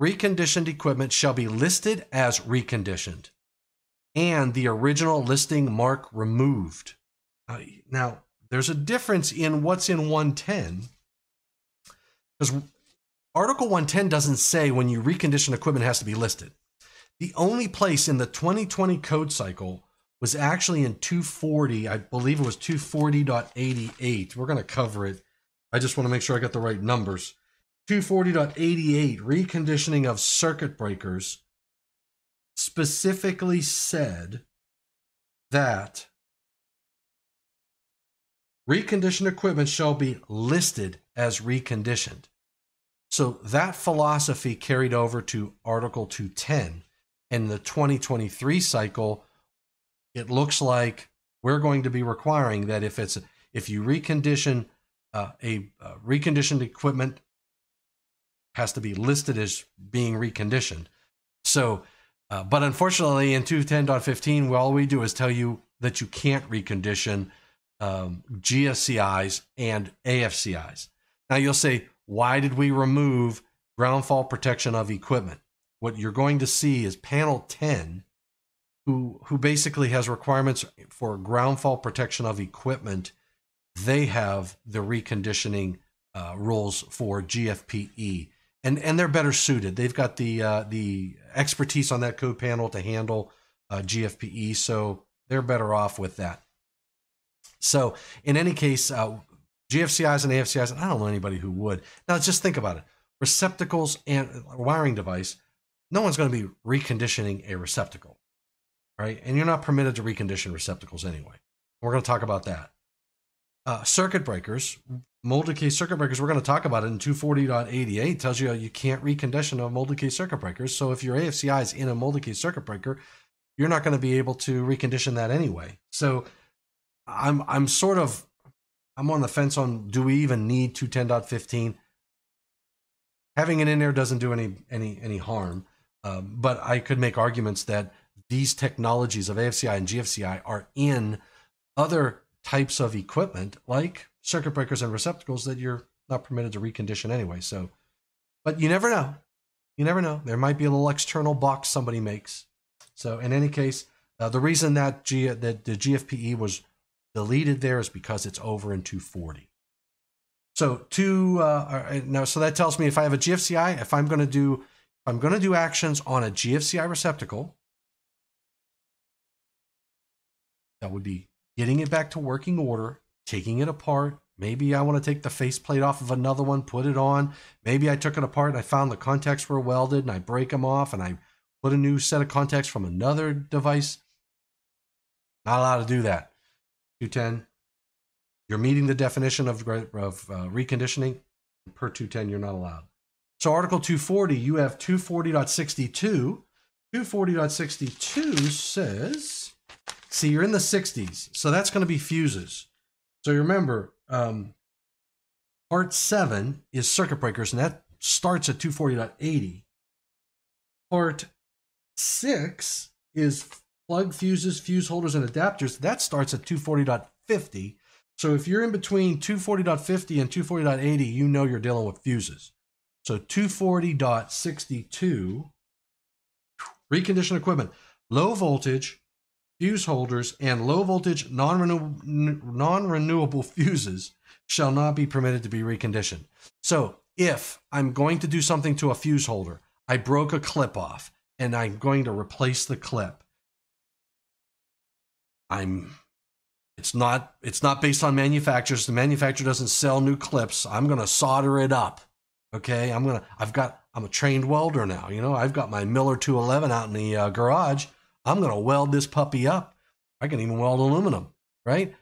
reconditioned equipment shall be listed as reconditioned and the original listing mark removed. Uh, now, there's a difference in what's in 110 because Article 110 doesn't say when you recondition equipment has to be listed. The only place in the 2020 code cycle was actually in 240. I believe it was 240.88. We're going to cover it. I just want to make sure I got the right numbers. 240.88, reconditioning of circuit breakers, specifically said that reconditioned equipment shall be listed as reconditioned. So that philosophy carried over to Article 210. In the 2023 cycle, it looks like we're going to be requiring that if it's if you recondition uh, a uh, reconditioned equipment has to be listed as being reconditioned. So, uh, but unfortunately, in 210.15, well, all we do is tell you that you can't recondition um, GFCIs and AFCIs. Now, you'll say, why did we remove ground fault protection of equipment? What you're going to see is panel 10, who, who basically has requirements for ground fault protection of equipment. They have the reconditioning uh, rules for GFPE and and they're better suited. They've got the uh, the expertise on that code panel to handle uh, GFPE, so they're better off with that. So in any case, uh, GFCIs and AFCIs, and I don't know anybody who would. Now just think about it: receptacles and wiring device. No one's going to be reconditioning a receptacle. Right? And you're not permitted to recondition receptacles anyway. We're going to talk about that. Uh, circuit breakers, molded case circuit breakers, we're going to talk about it in 240.88 tells you you can't recondition a molded case circuit breaker. So if your AFCI is in a molded case circuit breaker, you're not going to be able to recondition that anyway. So I'm I'm sort of I'm on the fence on do we even need 210.15? Having it in there doesn't do any any any harm, um, but I could make arguments that these technologies of AFCI and GFCI are in other types of equipment like circuit breakers and receptacles that you're not permitted to recondition anyway. So, but you never know. You never know. There might be a little external box somebody makes. So, in any case, uh, the reason that G that the GFPE was deleted there is because it's over in 240. So two uh, now, so that tells me if I have a GFCI, if I'm going to do if I'm going to do actions on a GFCI receptacle, that would be getting it back to working order, taking it apart. Maybe I want to take the faceplate off of another one, put it on. Maybe I took it apart and I found the contacts were welded and I break them off and I put a new set of contacts from another device. Not allowed to do that. 210, you're meeting the definition of, of uh, reconditioning. Per 210, you're not allowed. So Article 240, you have 240.62. 240.62 says See, you're in the 60s, so that's going to be fuses. So remember, um, part seven is circuit breakers, and that starts at 240.80. Part six is plug fuses, fuse holders, and adapters. That starts at 240.50. So if you're in between 240.50 and 240.80, you know you're dealing with fuses. So 240.62, reconditioned equipment, low voltage, fuse holders, and low voltage non renewable fuses shall not be permitted to be reconditioned. So, if I'm going to do something to a fuse holder, I broke a clip off and I'm going to replace the clip. I'm it's not it's not based on manufacturers. The manufacturer doesn't sell new clips. I'm going to solder it up. Okay? I'm going to I've got I'm a trained welder now, you know. I've got my Miller 211 out in the uh, garage I'm going to weld this puppy up. I can even weld aluminum, right?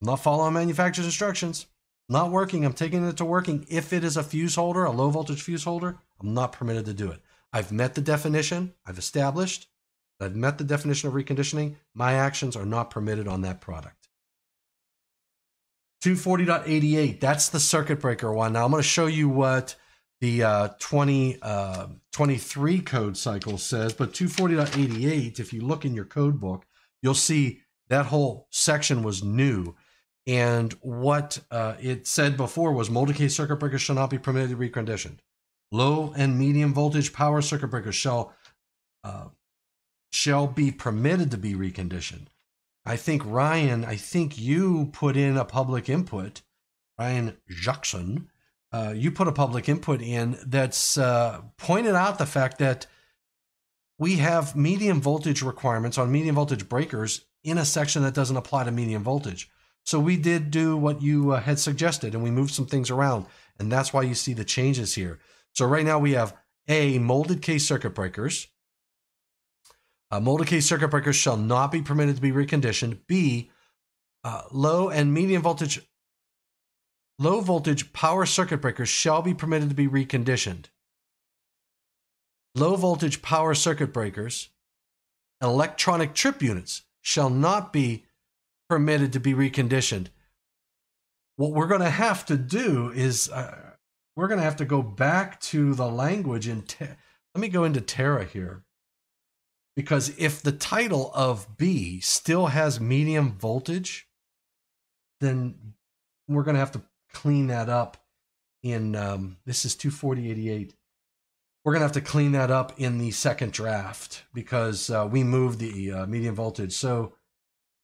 I'm not following manufacturer's instructions. Not working. I'm taking it to working. If it is a fuse holder, a low voltage fuse holder, I'm not permitted to do it. I've met the definition. I've established. I've met the definition of reconditioning. My actions are not permitted on that product. 240.88, that's the circuit breaker one. Now I'm going to show you what the uh, 20, uh, 23 code cycle says, but 240.88, if you look in your code book, you'll see that whole section was new. And what uh, it said before was molded case circuit breakers shall not be permitted to be reconditioned. Low and medium voltage power circuit breakers shall uh, shall be permitted to be reconditioned. I think Ryan, I think you put in a public input, Ryan Jackson, uh, you put a public input in that's uh, pointed out the fact that we have medium voltage requirements on medium voltage breakers in a section that doesn't apply to medium voltage. So we did do what you uh, had suggested and we moved some things around. And that's why you see the changes here. So right now we have A, molded case circuit breakers. Uh, molded case circuit breakers shall not be permitted to be reconditioned. B, uh, low and medium voltage low voltage power circuit breakers shall be permitted to be reconditioned. Low voltage power circuit breakers and electronic trip units shall not be permitted to be reconditioned. What we're going to have to do is uh, we're going to have to go back to the language in. Let me go into Terra here. Because if the title of B still has medium voltage, then we're going to have to clean that up in um, this is 24088 we're going to have to clean that up in the second draft because uh, we moved the uh, medium voltage. So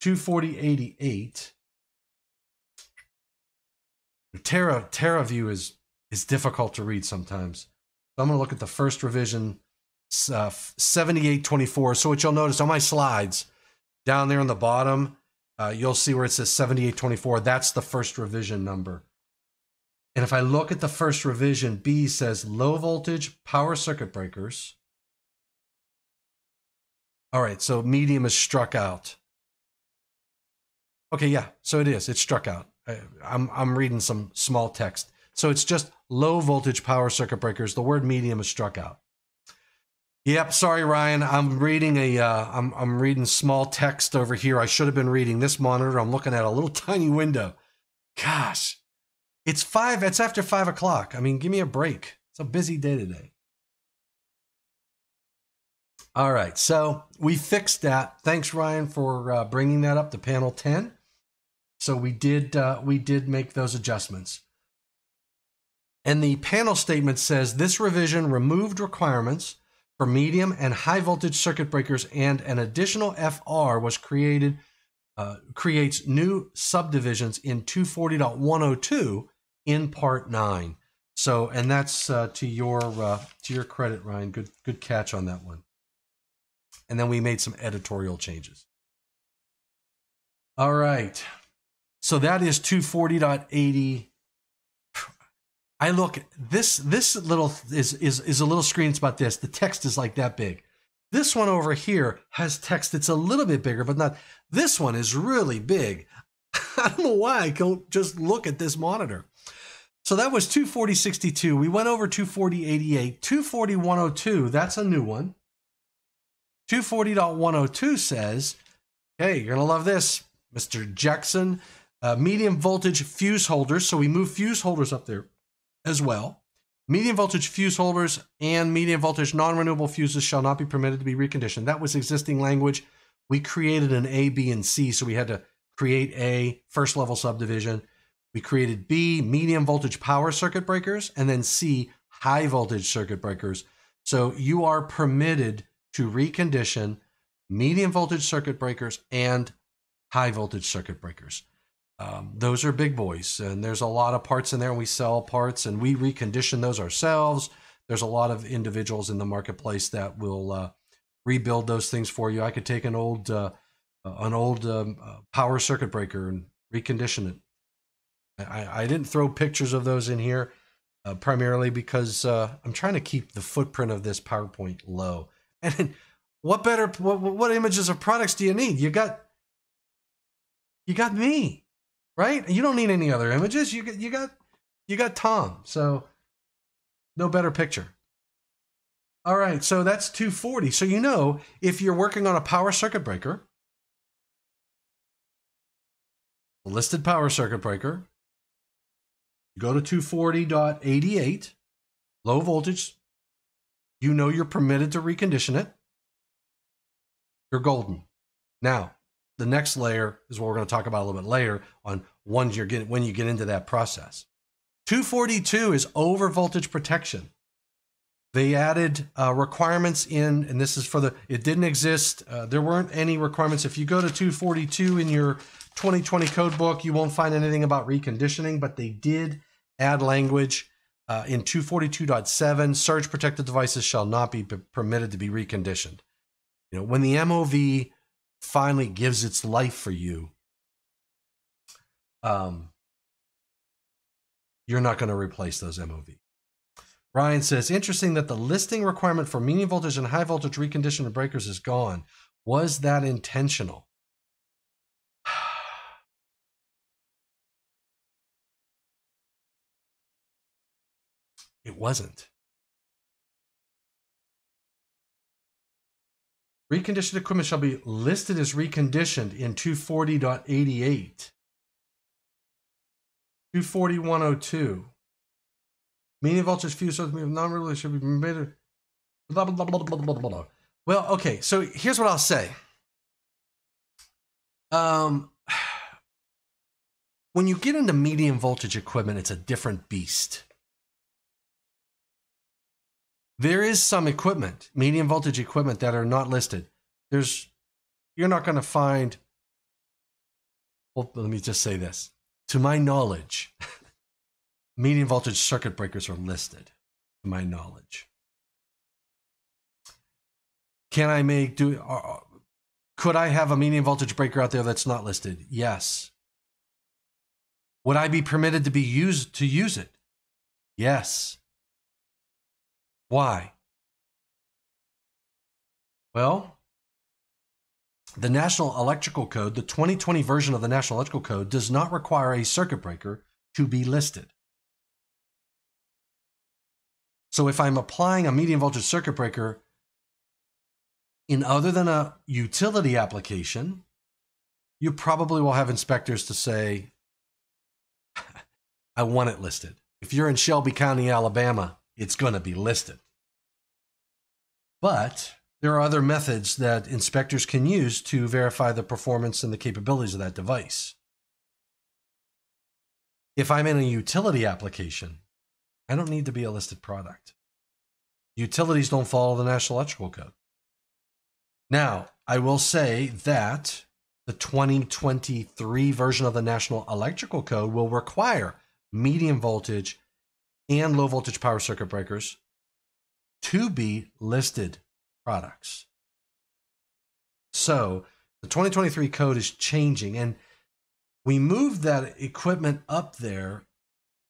24088 terra TerraView is is difficult to read sometimes. So i'm going to look at the first revision uh, 7824 so what you'll notice on my slides down there on the bottom uh, you'll see where it says 7824 that's the first revision number and if I look at the first revision, B says low voltage power circuit breakers All right, so medium is struck out. Okay, yeah, so it is. It's struck out. I, I'm I'm reading some small text. So it's just low voltage power circuit breakers. The word medium is struck out. Yep, sorry Ryan. I'm reading a uh, I'm I'm reading small text over here. I should have been reading this monitor. I'm looking at a little tiny window. Gosh, it's five. It's after five o'clock. I mean, give me a break. It's a busy day today. All right, so we fixed that. Thanks, Ryan, for uh, bringing that up to panel ten. So we did uh, we did make those adjustments. And the panel statement says this revision removed requirements for medium and high voltage circuit breakers, and an additional FR was created. Uh, creates new subdivisions in 240.102 in part nine. So, and that's uh, to your uh, to your credit, Ryan. Good good catch on that one and then we made some editorial changes. All right. So that is 240.80. I look this this little is is is a little screen It's about this. The text is like that big. This one over here has text that's a little bit bigger, but not. This one is really big. I don't know why I don't just look at this monitor. So that was 240.62. We went over 240.88. 240.102, that's a new one. 240.102 says, hey, you're going to love this, Mr. Jackson. Uh, medium voltage fuse holders. So we move fuse holders up there as well. Medium voltage fuse holders and medium voltage non renewable fuses shall not be permitted to be reconditioned. That was existing language. We created an A, B, and C. So we had to create A, first level subdivision. We created B, medium voltage power circuit breakers, and then C, high voltage circuit breakers. So you are permitted to recondition medium voltage circuit breakers and high voltage circuit breakers. Um, those are big boys, and there's a lot of parts in there. We sell parts, and we recondition those ourselves. There's a lot of individuals in the marketplace that will uh, rebuild those things for you. I could take an old uh, an old um, uh, power circuit breaker and recondition it. I, I, didn't throw pictures of those in here uh, primarily because uh, I'm trying to keep the footprint of this PowerPoint low. And what better what, what images of products do you need? You got you got me, right? You don't need any other images. You got you got you got Tom. So no better picture. All right, so that's 240. So you know if you're working on a power circuit breaker, listed power circuit breaker, go to 240.88, low voltage you know you're permitted to recondition it. You're golden. Now, the next layer is what we're going to talk about a little bit later on when you're getting when you get into that process. 242 is over voltage protection. They added uh, requirements in, and this is for the, it didn't exist. Uh, there weren't any requirements. If you go to 242 in your 2020 code book, you won't find anything about reconditioning, but they did add language uh, in 242.7, surge protected devices shall not be p- permitted to be reconditioned. You know, when the MOV finally gives its life for you, um, you're not going to replace those MOV. Ryan says, interesting that the listing requirement for medium voltage and high voltage reconditioned breakers is gone. Was that intentional? It wasn't. Reconditioned equipment shall be listed as reconditioned in 240.88. 240.102. Medium voltage fuse non really should be made. Blah, blah, blah, blah, blah, blah, blah. Well, okay, so here's what I'll say. Um, when you get into medium voltage equipment, it's a different beast. There is some equipment, medium voltage equipment that are not listed. There's you're not going to find well, let me just say this. To my knowledge, medium voltage circuit breakers are listed. To my knowledge. Can I make do could I have a medium voltage breaker out there that's not listed? Yes. Would I be permitted to be used to use it? Yes. Why? Well, the National Electrical Code, the 2020 version of the National Electrical Code, does not require a circuit breaker to be listed. So if I'm applying a medium voltage circuit breaker in other than a utility application, you probably will have inspectors to say, I want it listed. If you're in Shelby County, Alabama, it's going to be listed. But there are other methods that inspectors can use to verify the performance and the capabilities of that device. If I'm in a utility application, I don't need to be a listed product. Utilities don't follow the National Electrical Code. Now, I will say that the 2023 version of the National Electrical Code will require medium voltage and low voltage power circuit breakers to be listed products. So the 2023 code is changing, and we moved that equipment up there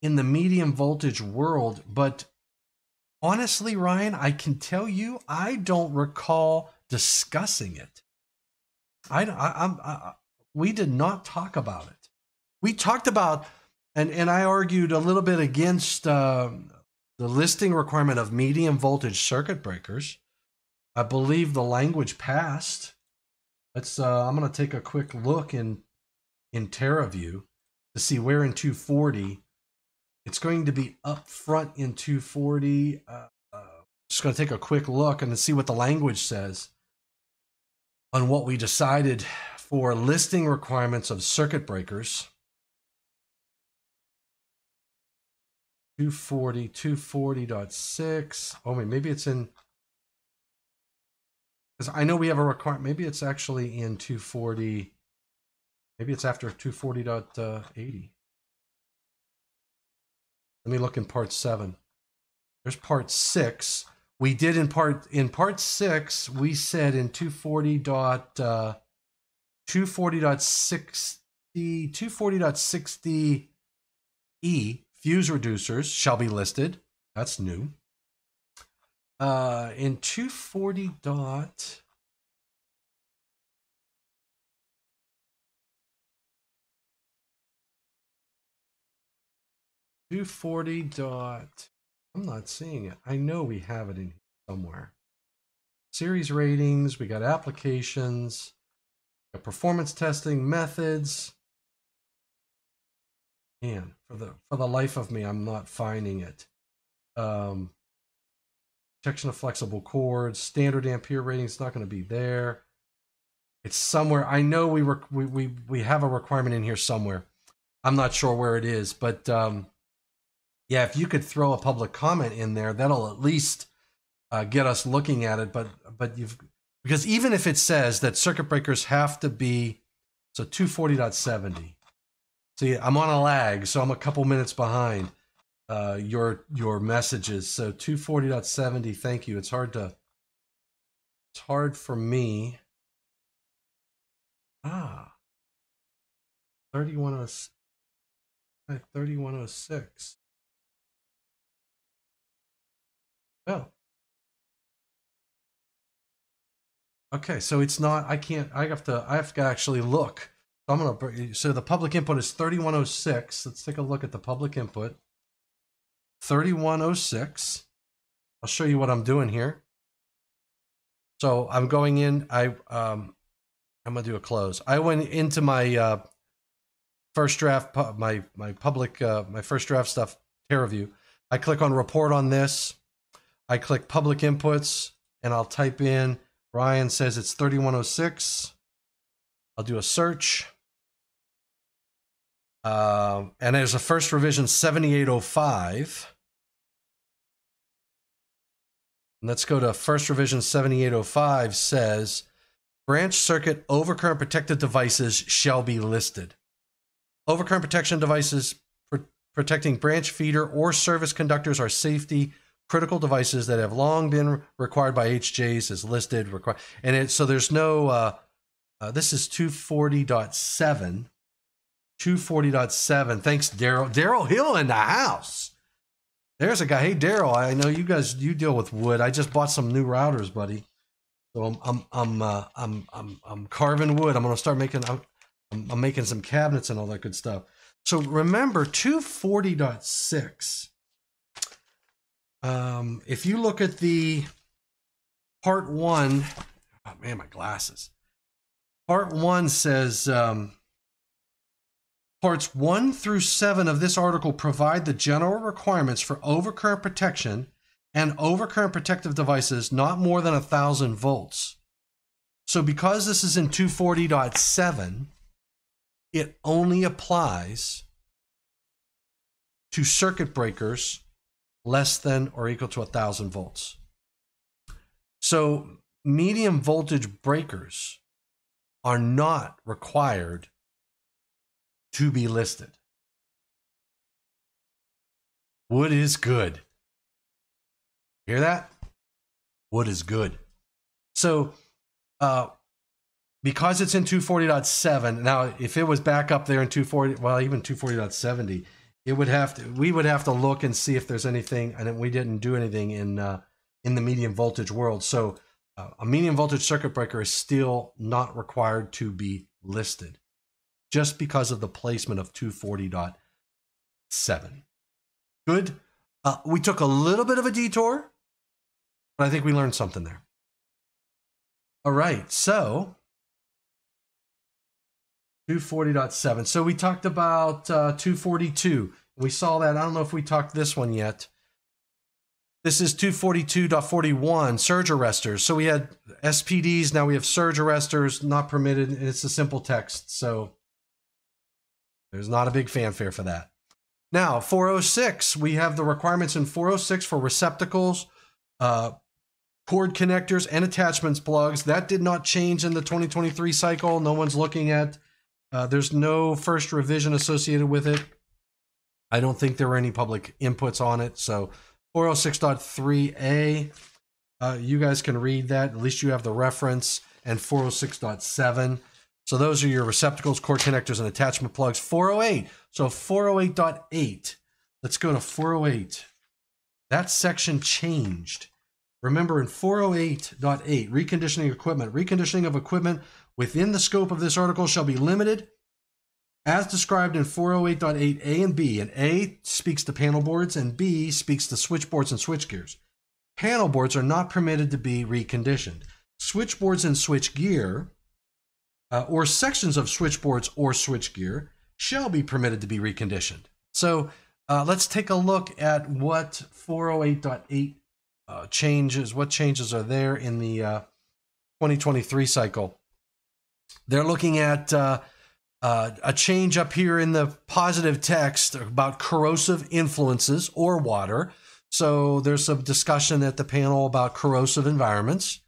in the medium voltage world. But honestly, Ryan, I can tell you, I don't recall discussing it. I, I, I, I we did not talk about it. We talked about, and and I argued a little bit against uh, the listing requirement of medium voltage circuit breakers. I believe the language passed. Let's. Uh, I'm going to take a quick look in in TerraView to see where in 240 it's going to be up front in 240. Uh, uh, just going to take a quick look and see what the language says on what we decided for listing requirements of circuit breakers. 240, 240.6. Oh, wait, maybe it's in. Because I know we have a requirement. Maybe it's actually in 240. Maybe it's after 240.80. Let me look in part seven. There's part six. We did in part in part six. We said in 240 dot uh, 240.60 240.60 e fuse reducers shall be listed. That's new. Uh, in 240 dot 240 dot. I'm not seeing it. I know we have it in here somewhere. Series ratings, we got applications, got performance testing methods. Man, for the for the life of me, I'm not finding it. Um, protection of flexible cords, standard ampere rating is not going to be there. It's somewhere. I know we were we, we we have a requirement in here somewhere. I'm not sure where it is, but um, yeah, if you could throw a public comment in there, that'll at least uh, get us looking at it. But but you've because even if it says that circuit breakers have to be so 240.70. See, I'm on a lag, so I'm a couple minutes behind uh, your your messages. So 240.70. Thank you. It's hard to it's hard for me. Ah, 3106. 3106. Oh. Okay, so it's not. I can't. I have to. I have to actually look. So I'm gonna. So the public input is 3106. Let's take a look at the public input. 3106. I'll show you what I'm doing here. So I'm going in. I um, I'm gonna do a close. I went into my uh, first draft, my my public, uh, my first draft stuff, TerraView. I click on report on this. I click public inputs and I'll type in Ryan says it's 3106. I'll do a search. Uh, and there's a first revision 7805. Let's go to first revision 7805 says branch circuit overcurrent protected devices shall be listed. Overcurrent protection devices pr- protecting branch feeder or service conductors are safety critical devices that have long been required by AHJs is listed. Required, and it, so there's no. Uh, uh, this is 240.7. 240.7. Thanks, Daryl. Daryl Hill in the house. There's a guy. Hey, Daryl. I know you guys you deal with wood. I just bought some new routers, buddy. So I'm I'm I'm uh, I'm, I'm I'm carving wood. I'm gonna start making I'm, I'm making some cabinets and all that good stuff. So remember 240.6. Um, if you look at the part one, oh man, my glasses. Part one says um, parts one through seven of this article provide the general requirements for overcurrent protection and overcurrent protective devices not more than a thousand volts. So because this is in 240.7, it only applies to circuit breakers less than or equal to a thousand volts. So medium voltage breakers are not required to be listed. Wood is good. Hear that? Wood is good. So, uh, because it's in 240.7, now if it was back up there in 240, well, even 240.70, it would have to, we would have to look and see if there's anything, and we didn't do anything in, uh, in the medium voltage world. So, uh, a medium voltage circuit breaker is still not required to be listed just because of the placement of 240.7. Good. Uh, we took a little bit of a detour, but I think we learned something there. All right. So 240.7. So we talked about uh, 242. We saw that. I don't know if we talked this one yet. This is 242.41, surge arresters. So we had SPDs, now we have surge arresters, not permitted, and it's a simple text. So there's not a big fanfare for that. Now, 406, we have the requirements in 406 for receptacles, uh, cord connectors, and attachments plugs. That did not change in the 2023 cycle. No one's looking at, uh, there's no first revision associated with it. I don't think there were any public inputs on it. So 406.3a, uh, you guys can read that. At least you have the reference. And 406.7. So those are your receptacles, cord connectors, and attachment plugs. 408. So 408.8. Let's go to 408. That section changed. Remember in 408.8, reconditioning equipment, reconditioning of equipment within the scope of this article shall be limited as described in 408.8 A and B. And A speaks to panel boards and B speaks to switchboards and switchgears. Panel boards are not permitted to be reconditioned. Switchboards and switchgear uh, or sections of switchboards or switchgear shall be permitted to be reconditioned. So uh, let's take a look at what 408.8 uh, changes, what changes are there in the uh, 2023 cycle. They're looking at uh, uh, a change up here in the positive text about corrosive influences or water. So there's some discussion at the panel about corrosive environments.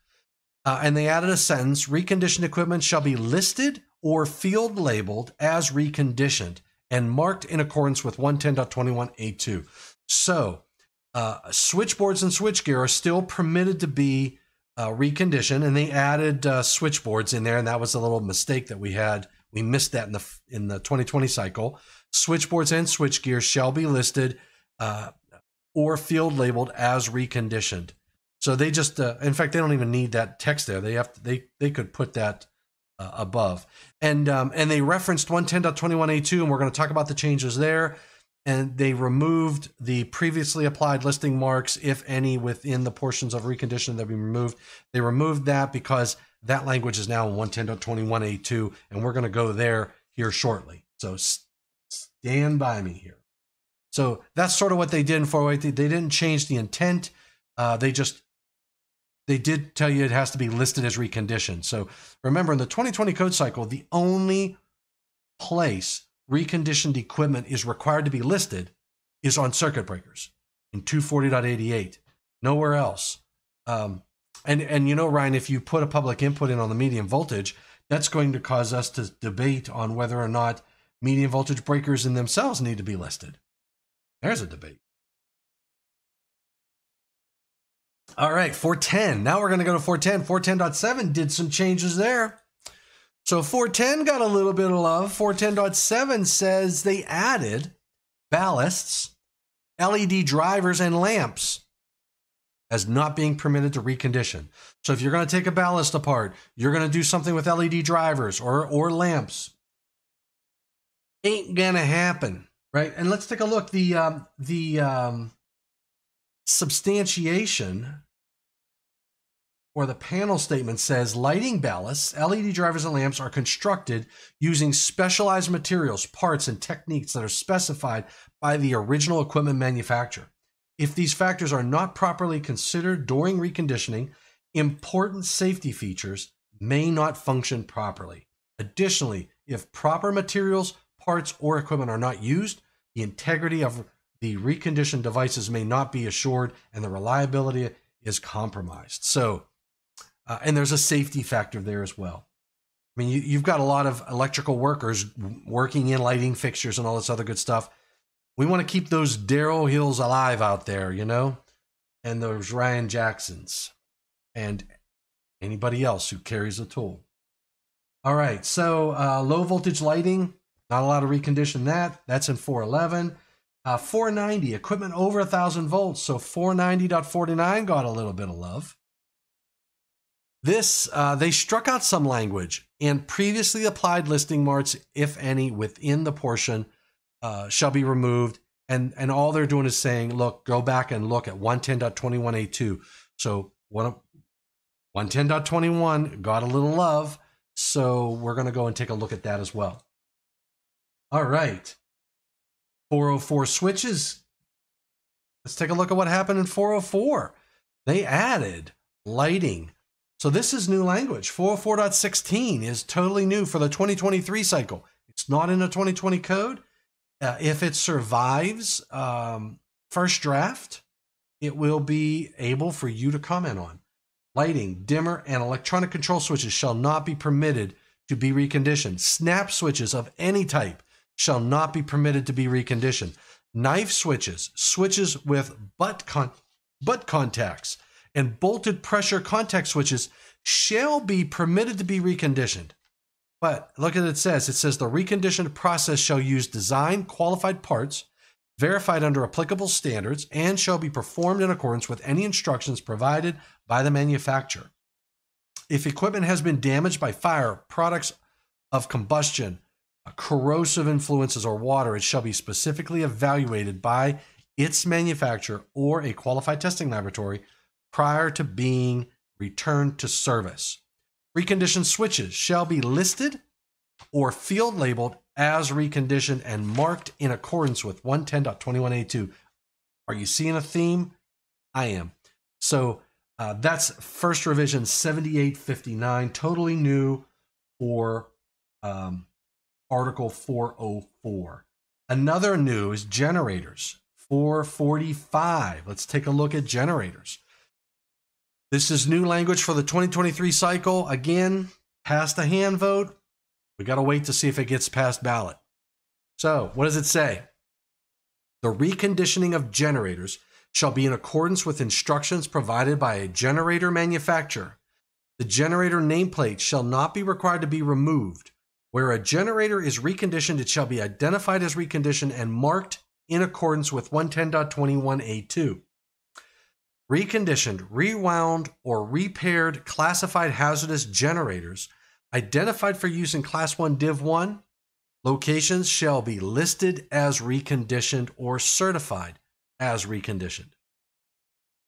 Uh, and they added a sentence reconditioned equipment shall be listed or field labeled as reconditioned and marked in accordance with 110.21a2. So, uh, switchboards and switchgear are still permitted to be uh, reconditioned, and they added uh, switchboards in there, and that was a little mistake that we had. We missed that in the in the 2020 cycle. Switchboards and switchgear shall be listed uh, or field labeled as reconditioned. So they just, uh, in fact, they don't even need that text there. They have to, they they could put that uh, above, and um, and they referenced 110.21a2, and we're going to talk about the changes there. And they removed the previously applied listing marks, if any, within the portions of reconditioning that been removed. They removed that because that language is now in 110.21a2, and we're going to go there here shortly. So stand by me here. So that's sort of what they did in 408. They didn't change the intent. Uh, they just they did tell you it has to be listed as reconditioned. So remember, in the 2020 code cycle, the only place reconditioned equipment is required to be listed is on circuit breakers in 240.88. Nowhere else. Um, and and you know, Ryan, if you put a public input in on the medium voltage, that's going to cause us to debate on whether or not medium voltage breakers in themselves need to be listed. There's a debate. All right, 410. Now we're going to go to 410. 410.7 did some changes there. So 410 got a little bit of love. 410.7 says they added ballasts, LED drivers, and lamps. as not being permitted to recondition. So if you're going to take a ballast apart, you're going to do something with LED drivers or or lamps. Ain't gonna happen, right? And let's take a look. The um, the um, substantiation or the panel statement says lighting ballasts, LED drivers, and lamps are constructed using specialized materials, parts, and techniques that are specified by the original equipment manufacturer. If these factors are not properly considered during reconditioning, important safety features may not function properly. Additionally, if proper materials, parts, or equipment are not used, the integrity of the reconditioned devices may not be assured and the reliability is compromised. So, uh, and there's a safety factor there as well. I mean, you, you've got a lot of electrical workers working in lighting fixtures and all this other good stuff. We want to keep those Daryl Hills alive out there, you know, and those Ryan Jacksons and anybody else who carries a tool. All right, so uh, low voltage lighting, not a lot of recondition that. That's in 411. Uh, 490, equipment over 1,000 volts. So 490.49 got a little bit of love. This, uh, they struck out some language and previously applied listing marks, if any, within the portion uh, shall be removed. And, and all they're doing is saying, look, go back and look at 110.21a2. So one, 110.21 got a little love. So we're going to go and take a look at that as well. All right. 404 switches. Let's take a look at what happened in 404. They added lighting so this is new language. 404.16 is totally new for the 2023 cycle. It's not in the 2020 code. Uh, if it survives um, first draft, it will be able for you to comment on. Lighting, dimmer, and electronic control switches shall not be permitted to be reconditioned. Snap switches of any type shall not be permitted to be reconditioned. Knife switches, switches with butt, con- butt contacts, and bolted pressure contact switches shall be permitted to be reconditioned. But look at it, says it says the reconditioned process shall use design qualified parts verified under applicable standards and shall be performed in accordance with any instructions provided by the manufacturer. If equipment has been damaged by fire, products of combustion, corrosive influences, or water, it shall be specifically evaluated by its manufacturer or a qualified testing laboratory prior to being returned to service. Reconditioned switches shall be listed or field labeled as reconditioned and marked in accordance with 110.21a2. Are you seeing a theme? I am. So uh, that's first revision 7859, totally new for um, Article 404. Another new is generators 445. Let's take a look at generators. This is new language for the 2023 cycle. Again, past the hand vote. We got to wait to see if it gets past ballot. So, what does it say? The reconditioning of generators shall be in accordance with instructions provided by a generator manufacturer. The generator nameplate shall not be required to be removed. Where a generator is reconditioned, it shall be identified as reconditioned and marked in accordance with 110.21a2 reconditioned, rewound, or repaired classified hazardous generators identified for use in Class 1 Div 1 locations shall be listed as reconditioned or certified as reconditioned.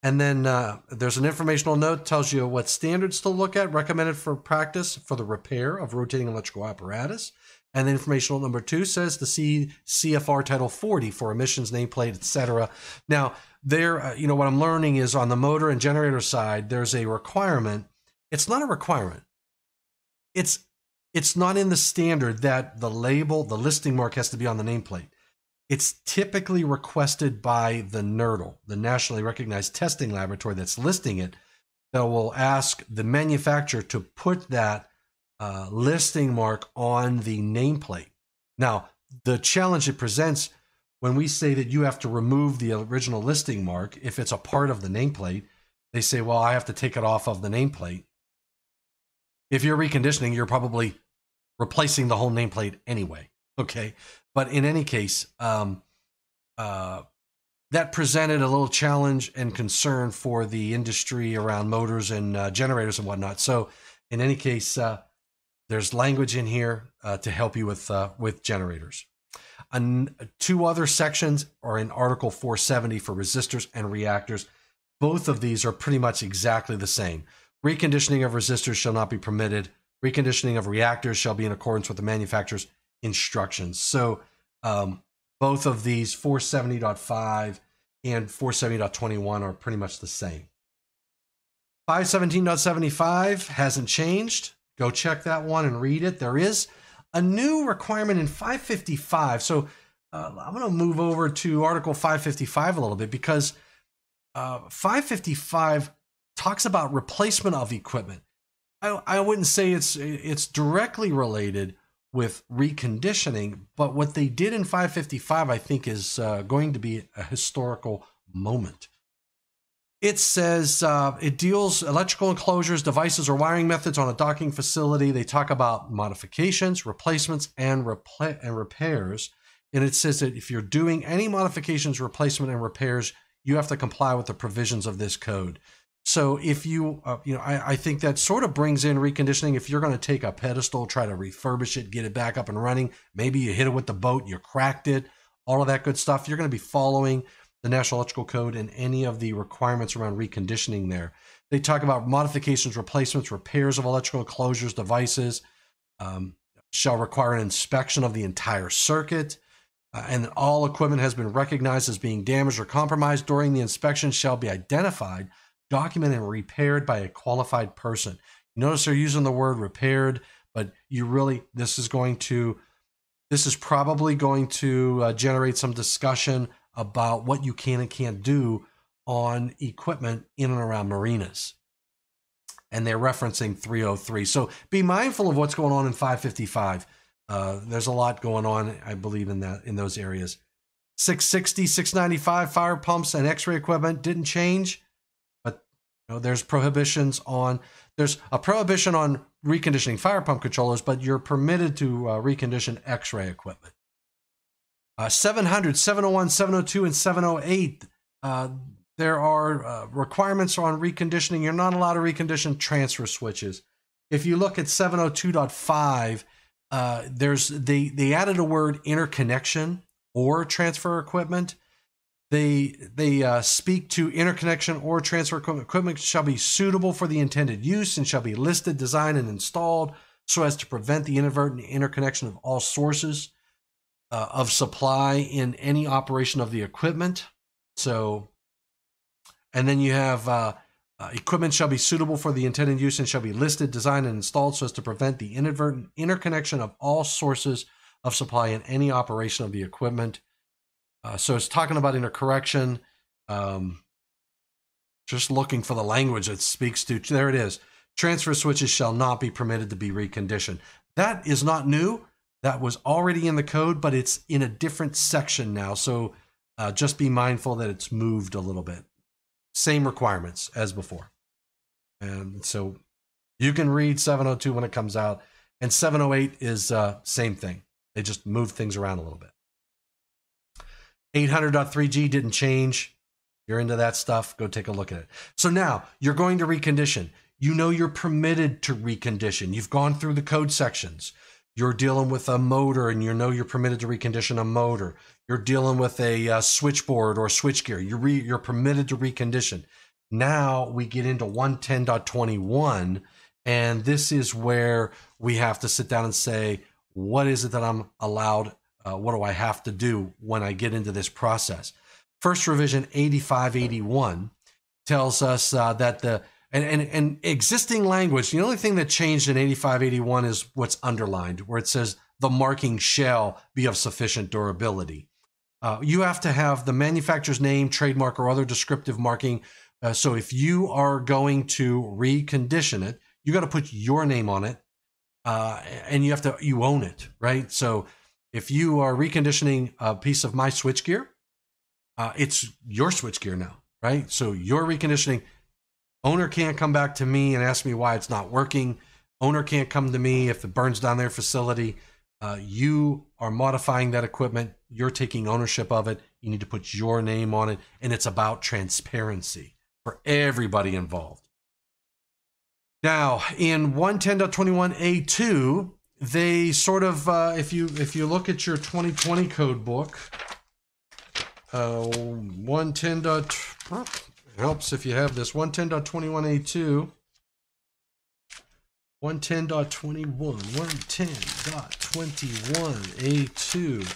And then uh, there's an informational note tells you what standards to look at recommended for practice for the repair of rotating electrical apparatus. And the informational number two says the C CFR Title 40 for emissions nameplate, etc. Now, there, uh, you know, what I'm learning is on the motor and generator side, there's a requirement. It's not a requirement. It's it's not in the standard that the label, the listing mark has to be on the nameplate. It's typically requested by the NRTL, the nationally recognized testing laboratory that's listing it, that will ask the manufacturer to put that uh, listing mark on the nameplate. Now, the challenge it presents when we say that you have to remove the original listing mark, if it's a part of the nameplate, they say, well, I have to take it off of the nameplate. If you're reconditioning, you're probably replacing the whole nameplate anyway. Okay. But in any case, um, uh, that presented a little challenge and concern for the industry around motors and uh, generators and whatnot. So, in any case, uh, there's language in here uh, to help you with uh, with generators. And two other sections are in Article 470 for resistors and reactors. Both of these are pretty much exactly the same. Reconditioning of resistors shall not be permitted. Reconditioning of reactors shall be in accordance with the manufacturer's instructions. So um, both of these 470.5 and 470.21 are pretty much the same. 517.75 hasn't changed. Go check that one and read it. There is a new requirement in 555. So uh, I'm going to move over to Article 555 a little bit because uh, 555 talks about replacement of equipment. I, I wouldn't say it's it's directly related with reconditioning, but what they did in 555, I think, is uh, going to be a historical moment. It says uh, it deals electrical enclosures, devices, or wiring methods on a docking facility. They talk about modifications, replacements, and, repla- and repairs. And it says that if you're doing any modifications, replacement, and repairs, you have to comply with the provisions of this code. So if you, uh, you know, I, I, think that sort of brings in reconditioning. If you're going to take a pedestal, try to refurbish it, get it back up and running, maybe you hit it with the boat, you cracked it, all of that good stuff. You're going to be following the National Electrical Code and any of the requirements around reconditioning there. They talk about modifications, replacements, repairs of electrical closures, devices, um, shall require an inspection of the entire circuit. Uh, and all equipment has been recognized as being damaged or compromised during the inspection shall be identified, documented, and repaired by a qualified person. Notice they're using the word repaired, but you really, this is going to, this is probably going to uh, generate some discussion about what you can and can't do on equipment in and around marinas. And they're referencing 303. So be mindful of what's going on in 555. Uh, there's a lot going on, I believe, in that in those areas. 660, 695 fire pumps and X-ray equipment didn't change, but you know, there's prohibitions on there's a prohibition on reconditioning fire pump controllers, but you're permitted to uh, recondition X-ray equipment. Uh, 700, 701, 702, and 708. Uh, there are uh, requirements on reconditioning. You're not allowed to recondition transfer switches. If you look at 702.5, uh, there's they they added a word interconnection or transfer equipment. They they uh, speak to interconnection or transfer equipment. Equipment shall be suitable for the intended use and shall be listed, designed, and installed so as to prevent the inadvertent interconnection of all sources uh, of supply in any operation of the equipment. So, and then you have uh, uh, equipment shall be suitable for the intended use and shall be listed, designed, and installed so as to prevent the inadvertent interconnection of all sources of supply in any operation of the equipment. Uh, so it's talking about intercorrection. Um, just looking for the language that speaks to. There it is. Transfer switches shall not be permitted to be reconditioned. That is not new that was already in the code, but it's in a different section now. So uh, just be mindful that it's moved a little bit. Same requirements as before. And so you can read 702 when it comes out, and 708 is uh, same thing. They just moved things around a little bit. 800.3G didn't change. You're into that stuff, go take a look at it. So now you're going to recondition. You know you're permitted to recondition. You've gone through the code sections. You're dealing with a motor and you know you're permitted to recondition a motor. You're dealing with a uh, switchboard or switchgear. You're, re- you're permitted to recondition. Now we get into 110.21, and this is where we have to sit down and say, what is it that I'm allowed? Uh, what do I have to do when I get into this process? First revision 8581 tells us uh, that the and, and, and existing language, the only thing that changed in 8581 is what's underlined, where it says the marking shall be of sufficient durability. Uh, you have to have the manufacturer's name, trademark, or other descriptive marking. Uh, so if you are going to recondition it, you got to put your name on it, uh, and you have to you own it, right? So if you are reconditioning a piece of my switchgear, uh, it's your switchgear now, right? So you're reconditioning Owner can't come back to me and ask me why it's not working. Owner can't come to me if it burns down their facility. Uh, you are modifying that equipment. You're taking ownership of it. You need to put your name on it, and it's about transparency for everybody involved. Now, in 110.21a2, they sort of, uh, if you if you look at your 2020 code book, uh, 110. Helps if you have this 110.21a2. 110.21, 110.21a2.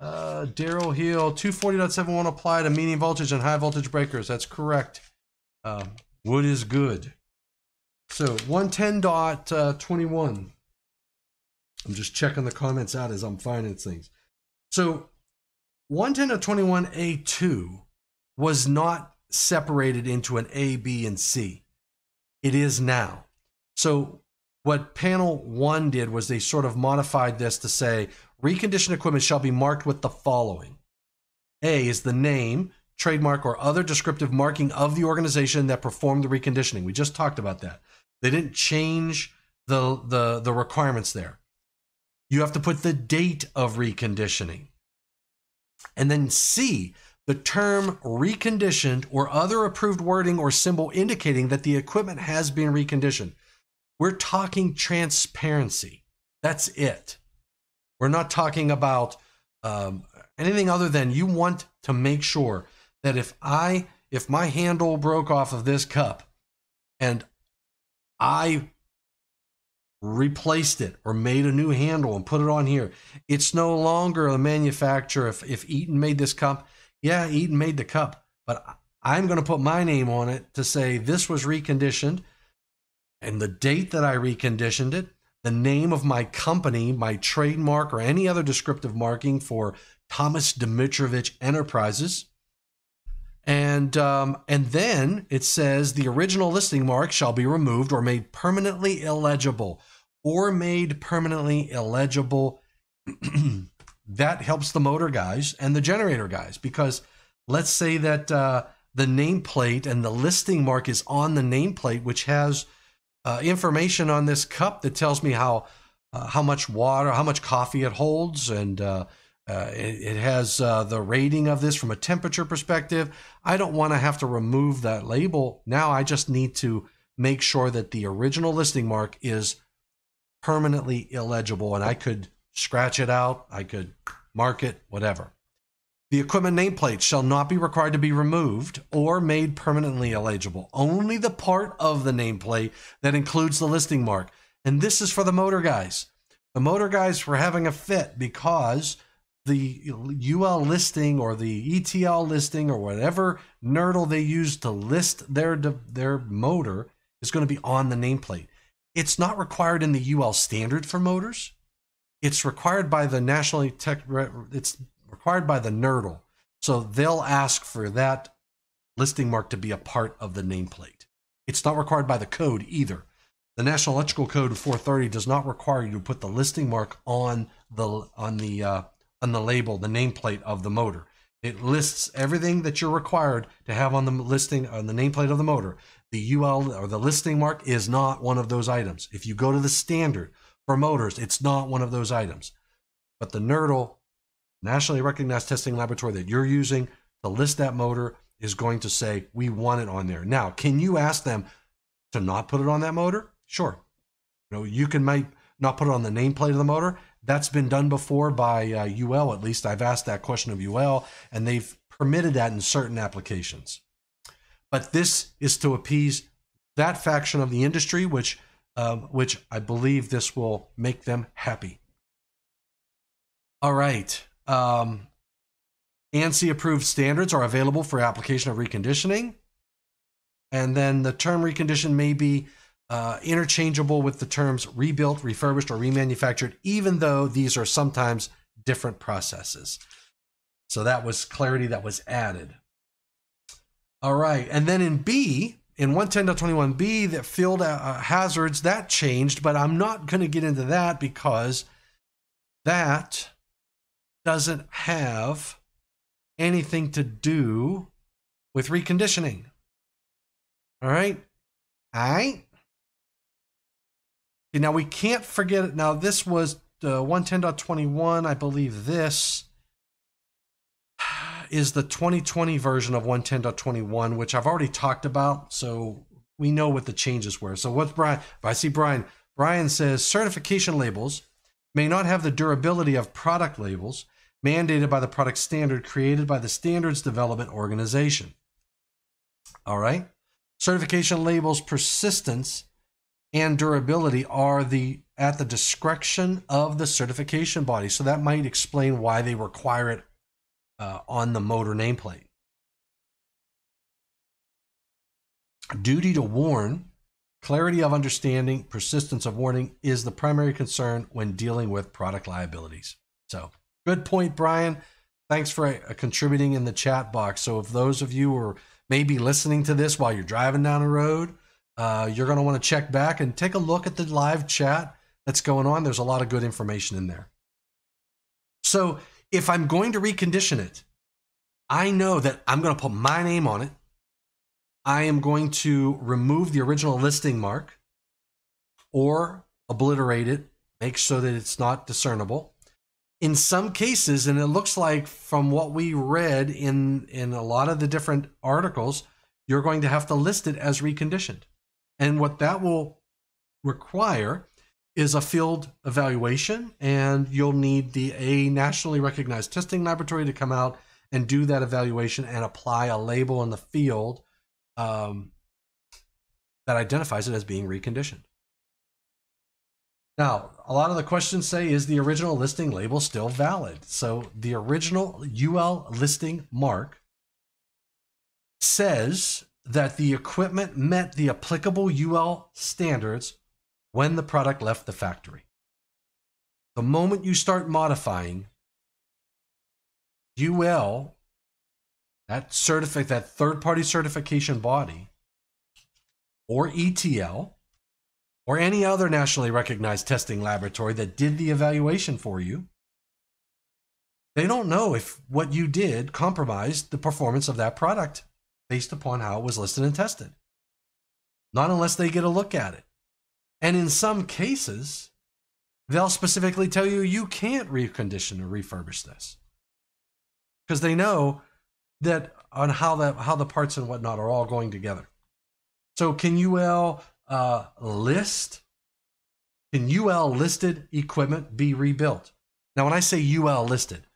Uh, Daryl Hill, 240.71 apply to medium voltage and high voltage breakers. That's correct. Uh, wood is good. So 110.21. I'm just checking the comments out as I'm finding things. So 110.21a2 was not separated into an A, B, and C. It is now. So what panel one did was they sort of modified this to say reconditioned equipment shall be marked with the following A is the name, trademark, or other descriptive marking of the organization that performed the reconditioning. We just talked about that. They didn't change the, the, the requirements there. You have to put the date of reconditioning. And then C, the term reconditioned or other approved wording or symbol indicating that the equipment has been reconditioned. We're talking transparency. That's it. We're not talking about um, anything other than you want to make sure that if I, if my handle broke off of this cup and I replaced it or made a new handle and put it on here, it's no longer a manufacturer. If, if Eaton made this cup, yeah, Eaton made the cup, but I'm going to put my name on it to say this was reconditioned and the date that I reconditioned it, the name of my company, my trademark, or any other descriptive marking for Thomas Domitrovich Enterprises. And um, and then it says the original listing mark shall be removed or made permanently illegible, or made permanently illegible. that helps the motor guys and the generator guys because let's say that uh, the nameplate and the listing mark is on the nameplate, which has uh, information on this cup that tells me how uh, how much water, how much coffee it holds, and uh, uh it, it, has uh, the rating of this from a temperature perspective. I don't want to have to remove that label. Now I just need to make sure that the original listing mark is permanently illegible, and I could scratch it out. I could mark it, whatever. The equipment nameplate shall not be required to be removed or made permanently illegible. Only the part of the nameplate that includes the listing mark. And this is for the motor guys. The motor guys were having a fit because the UL listing or the ETL listing or whatever nerdle they use to list their their motor is going to be on the nameplate. It's not required in the UL standard for motors. It's required by the National Tech. It's required by the NRTL. So they'll ask for that listing mark to be a part of the nameplate. It's not required by the code either. The National Electrical Code 430 does not require you to put the listing mark on the on the uh, on the label, the nameplate of the motor. It lists everything that you're required to have on the listing on the nameplate of the motor. The UL or the listing mark is not one of those items. If you go to the standard for motors, it's not one of those items. But the NRTL nationally recognized testing laboratory that you're using to list that motor is going to say, we want it on there. Now, can you ask them to not put it on that motor? Sure. You know, you can might not put it on the nameplate of the motor. That's been done before by uh, UL, at least. I've asked that question of UL, and they've permitted that in certain applications. But this is to appease that faction of the industry, which, um, which I believe this will make them happy. All right. Um, ANSI approved standards are available for application of reconditioning. And then the term reconditioned may be uh, interchangeable with the terms rebuilt, refurbished, or remanufactured, even though these are sometimes different processes. So that was clarity that was added. All right. And then in B, in 110.21b, that field uh, hazards, that changed, but I'm not going to get into that because that doesn't have anything to do with reconditioning. All right. All right. Okay, now we can't forget it. Now, this was uh, 110.21, I believe this. Is the 2020 version of 110.21, which I've already talked about. So we know what the changes were. So what's Brian? I see Brian, Brian says certification labels may not have the durability of product labels mandated by the product standard created by the standards development organization. All right. Certification labels persistence and durability are the at the discretion of the certification body. So that might explain why they require it uh, on the motor nameplate. Duty to warn, clarity of understanding, persistence of warning is the primary concern when dealing with product liabilities. So, good point, Brian. Thanks for uh, contributing in the chat box. So, if those of you are maybe listening to this while you're driving down the road, uh, you're going to want to check back and take a look at the live chat that's going on. There's a lot of good information in there. So, if I'm going to recondition it, I know that I'm going to put my name on it. I am going to remove the original listing mark or obliterate it, make sure that it's not discernible. In some cases, and it looks like from what we read in, in a lot of the different articles, you're going to have to list it as reconditioned. And what that will require is a field evaluation, and you'll need the a nationally recognized testing laboratory to come out and do that evaluation and apply a label in the field um, that identifies it as being reconditioned. Now, a lot of the questions say, is the original listing label still valid? So the original UL listing mark says that the equipment met the applicable UL standards when the product left the factory. The moment you start modifying, UL, that certificate, that third party certification body, or ETL, or any other nationally recognized testing laboratory that did the evaluation for you, they don't know if what you did compromised the performance of that product based upon how it was listed and tested. Not unless they get a look at it. And in some cases, they'll specifically tell you you can't recondition or refurbish this because they know that on how the how the parts and whatnot are all going together. So can UL uh, list? Can UL listed equipment be rebuilt? Now, when I say UL listed,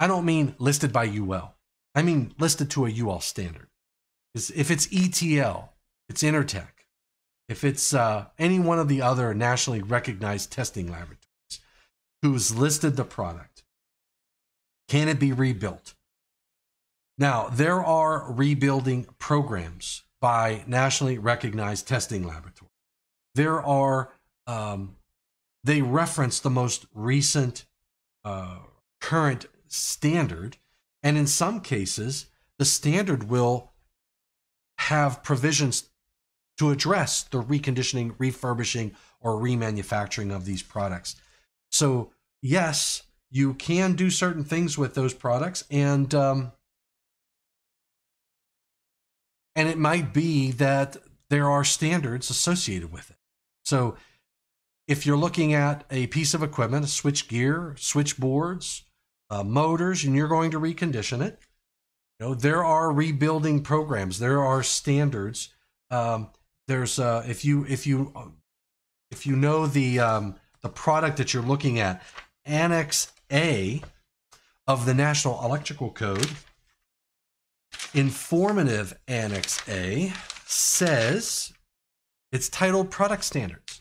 I don't mean listed by UL. I mean listed to a UL standard. If it's ETL, it's Intertek. If it's uh, any one of the other nationally recognized testing laboratories who's listed the product, can it be rebuilt? Now, there are rebuilding programs by nationally recognized testing laboratories. There are, um, they reference the most recent uh, current standard. And in some cases, the standard will have provisions to address the reconditioning, refurbishing, or remanufacturing of these products. So, yes, you can do certain things with those products, and um, and it might be that there are standards associated with it. So if you're looking at a piece of equipment, a switch gear, switchboards, uh, motors, and you're going to recondition it, you know there are rebuilding programs. There are standards. Um, there's uh, if you if you if you know the um, the product that you're looking at, Annex A of the National Electrical Code Informative Annex A says it's titled Product Standards.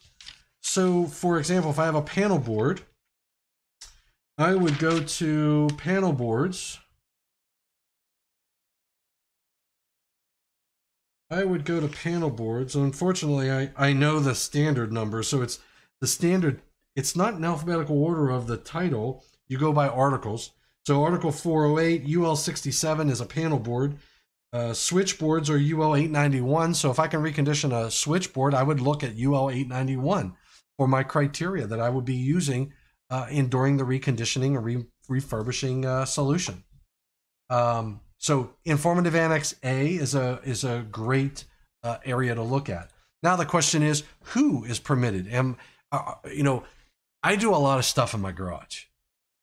So, for example, if I have a panel board, I would go to panel boards. I would go to panel boards. Unfortunately, I, I know the standard number. So it's the standard, it's not in alphabetical order of the title. You go by articles. So Article 408, UL 67 is a panel board. Uh, switchboards are UL 891. So if I can recondition a switchboard, I would look at UL 891 for my criteria that I would be using uh, in during the reconditioning or re- refurbishing uh, solution. Um, so informative annex A is a is a great uh, area to look at. Now the question is, who is permitted? And uh, you know, I do a lot of stuff in my garage.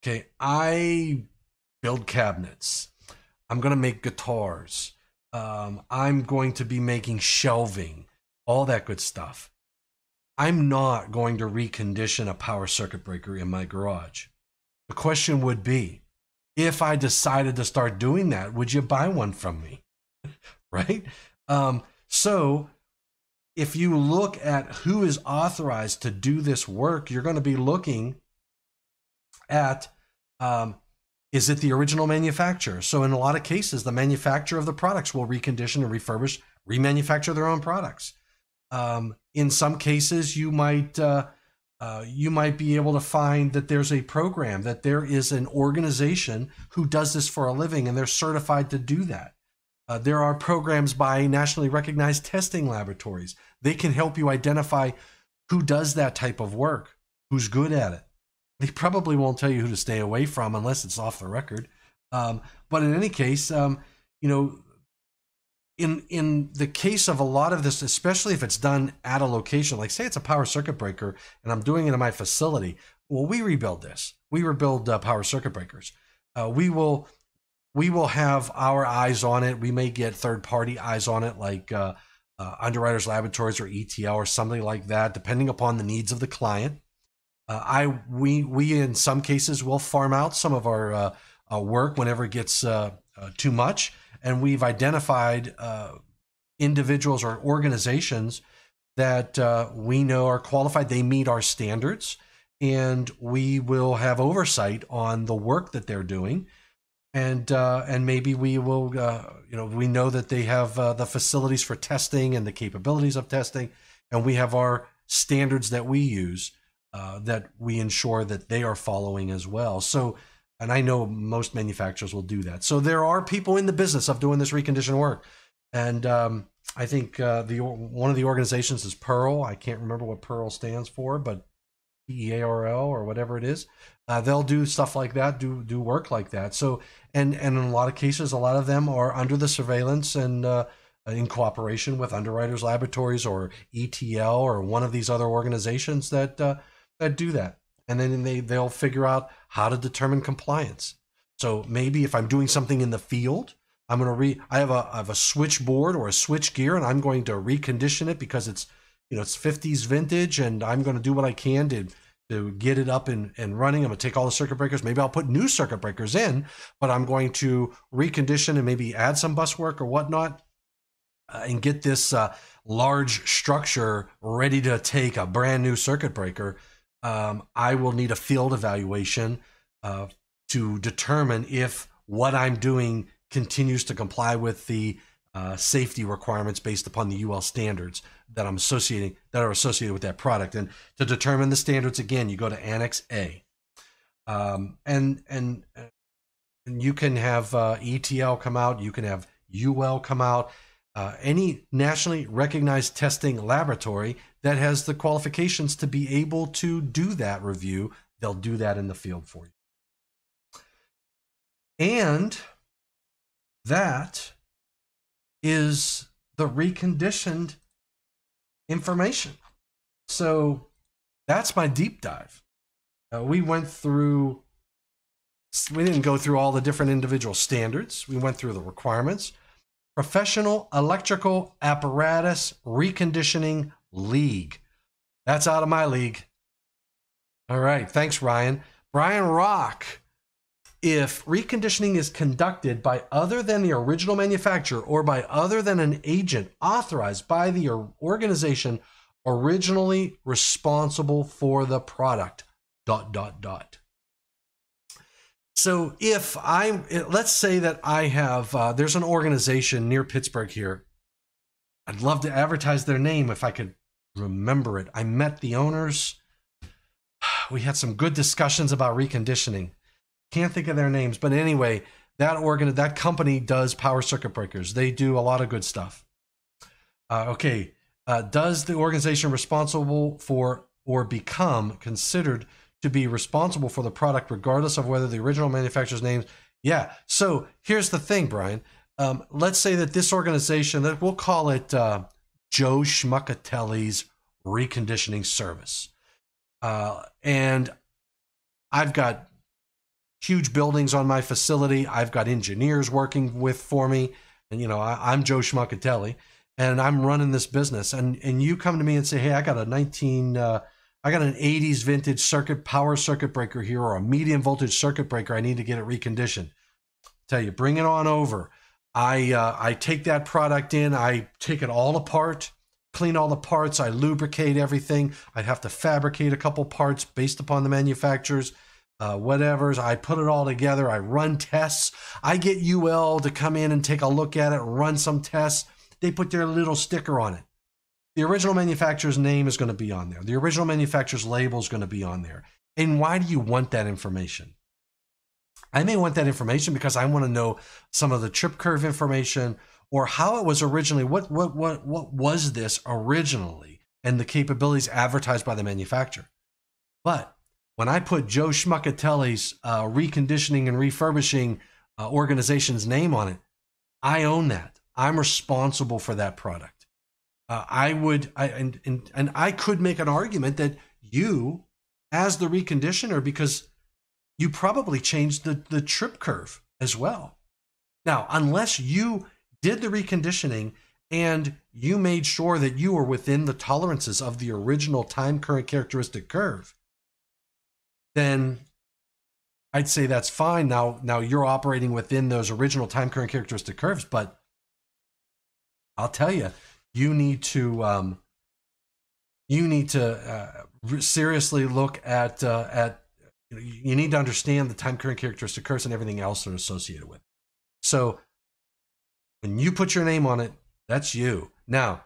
Okay, I build cabinets. I'm going to make guitars. Um, I'm going to be making shelving, all that good stuff. I'm not going to recondition a power circuit breaker in my garage. The question would be if I decided to start doing that, would you buy one from me? right? Um, so if you look at who is authorized to do this work, you're going to be looking at um, is it the original manufacturer? So in a lot of cases, the manufacturer of the products will recondition and refurbish, remanufacture their own products. Um, in some cases, you might uh, uh, you might be able to find that there's a program that there is an organization who does this for a living and they're certified to do that. Uh, there are programs by nationally recognized testing laboratories. They can help you identify who does that type of work, who's good at it. They probably won't tell you who to stay away from unless it's off the record. Um, but in any case, um, you know, in in the case of a lot of this, especially if it's done at a location, like say it's a power circuit breaker, and I'm doing it in my facility. Well, we rebuild this. We rebuild uh, power circuit breakers. Uh, we will we will have our eyes on it. We may get third party eyes on it, like uh, uh Underwriters Laboratories or ETL or something like that, depending upon the needs of the client. Uh, I we we in some cases will farm out some of our uh, work whenever it gets too much, and we've identified uh, individuals or organizations that we know are qualified. They meet our standards, and we will have oversight on the work that they're doing. And and maybe we will, you know, we know that they have the facilities for testing and the capabilities of testing, and we have our standards that we use uh, that we ensure that they are following as well. So, and I know most manufacturers will do that. So there are people in the business of doing this recondition work, and um, I think uh, the one of the organizations is Pearl. I can't remember what Pearl stands for, but P E A R L or whatever it is. Uh, they'll do stuff like that, do do work like that. So, and and in a lot of cases, a lot of them are under the surveillance and uh, in cooperation with Underwriters Laboratories or ETL or one of these other organizations that uh, that do that. And then they, they'll figure out how to determine compliance. So maybe if I'm doing something in the field, I'm going to re, I have a, I have a switchboard or a switch gear and I'm going to recondition it because it's, you know, it's 50s vintage and I'm going to do what I can to, to get it up and, and running. I'm going to take all the circuit breakers. Maybe I'll put new circuit breakers in, but I'm going to recondition and maybe add some bus work or whatnot uh, and get this uh, large structure ready to take a brand new circuit breaker um, I will need a field evaluation uh, to determine if what I'm doing continues to comply with the uh, safety requirements based upon the UL standards that I'm associating that are associated with that product. And to determine the standards, again, you go to Annex A, um, and and and you can have uh, ETL come out, you can have UL come out. Uh, any nationally recognized testing laboratory that has the qualifications to be able to do that review, they'll do that in the field for you. And that is the reconditioned information. So that's my deep dive. Uh, we went through, we didn't go through all the different individual standards. We went through the requirements. Professional Electrical Apparatus Reconditioning League. That's out of my league. All right. Thanks, Ryan. Brian Rock. If reconditioning is conducted by other than the original manufacturer or by other than an agent authorized by the organization originally responsible for the product, dot, dot, dot. So if I let's say that I have uh, there's an organization near Pittsburgh here. I'd love to advertise their name if I could remember it. I met the owners. We had some good discussions about reconditioning. Can't think of their names, but anyway, that organ that company does power circuit breakers. They do a lot of good stuff. Uh, okay, uh, does the organization responsible for or become considered to be responsible for the product, regardless of whether the original manufacturer's name. Yeah. So here's the thing, Brian. Um, let's say that this organization, that we'll call it uh, Joe Schmuckatelli's Reconditioning Service, uh, and I've got huge buildings on my facility. I've got engineers working with for me, and you know I, am Joe Schmuckatelli, and I'm running this business. And and you come to me and say, hey, I got a 19, uh, I got an 80s vintage circuit power circuit breaker here, or a medium voltage circuit breaker. I need to get it reconditioned. Tell you, bring it on over. I uh, I take that product in, I take it all apart, clean all the parts, I lubricate everything. I'd have to fabricate a couple parts based upon the manufacturers, uh, whatever's. I put it all together. I run tests. I get UL to come in and take a look at it, run some tests. They put their little sticker on it. The original manufacturer's name is going to be on there. The original manufacturer's label is going to be on there. And why do you want that information? I may want that information because I want to know some of the trip curve information or how it was originally. What what what what was this originally, and the capabilities advertised by the manufacturer. But when I put Joe Schmuckatelli's uh, reconditioning and refurbishing uh, organization's name on it, I own that. I'm responsible for that product. Uh, I would, I and, and and I could make an argument that you, as the reconditioner, because you probably changed the, the trip curve as well. Now, unless you did the reconditioning and you made sure that you were within the tolerances of the original time current characteristic curve, then I'd say that's fine. Now, now you're operating within those original time current characteristic curves, but I'll tell you, you need to um, you need to uh, seriously look at uh, at you, need to understand the time current characteristic curves and everything else that are associated with. It. So when you put your name on it, that's you. Now,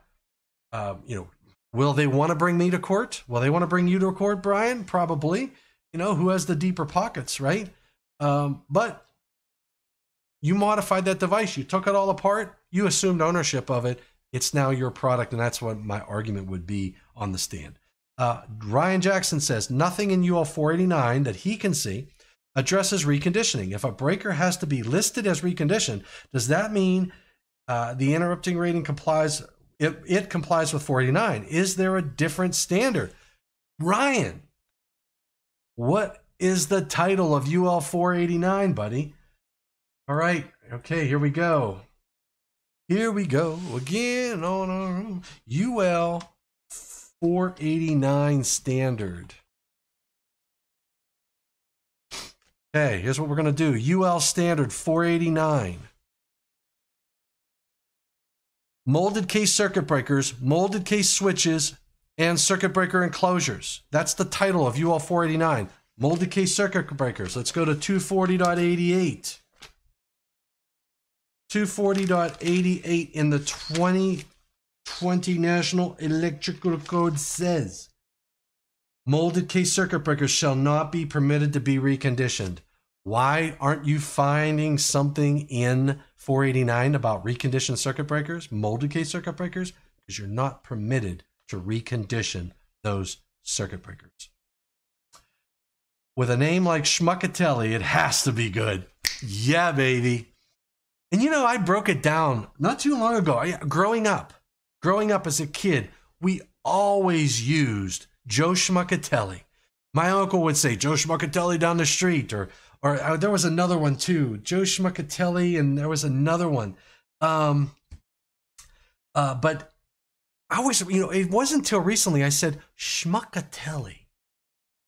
um, you know, will they want to bring me to court? Will they want to bring you to court, Brian? Probably. You know, who has the deeper pockets, right? Um, but you modified that device. You took it all apart. You assumed ownership of it. It's now your product, and that's what my argument would be on the stand. Uh, Ryan Jackson says nothing in UL 489 that he can see addresses reconditioning. If a breaker has to be listed as reconditioned, does that mean uh, the interrupting rating complies? It, it complies with 489. Is there a different standard? Ryan, what is the title of UL 489, buddy? All right. Okay, here we go. Here we go again on our UL 489 standard. Okay, here's what we're going to do. UL standard 489. Molded case circuit breakers, molded case switches, and circuit breaker enclosures. That's the title of UL 489. Molded case circuit breakers. Let's go to 240.88. 240.88 in the 20 20 National Electrical Code says molded case circuit breakers shall not be permitted to be reconditioned. Why aren't you finding something in 489 about reconditioned circuit breakers, molded case circuit breakers? Because you're not permitted to recondition those circuit breakers. With a name like Schmuckatelli, it has to be good. Yeah, baby. And you know, I broke it down not too long ago, growing up growing up as a kid, we always used Joe Schmuckatelli. My uncle would say Joe Schmuckatelli down the street, or or uh, there was another one too, Joe Schmuckatelli, and there was another one. Um, uh, but I always, you know, it wasn't until recently I said Schmuckatelli.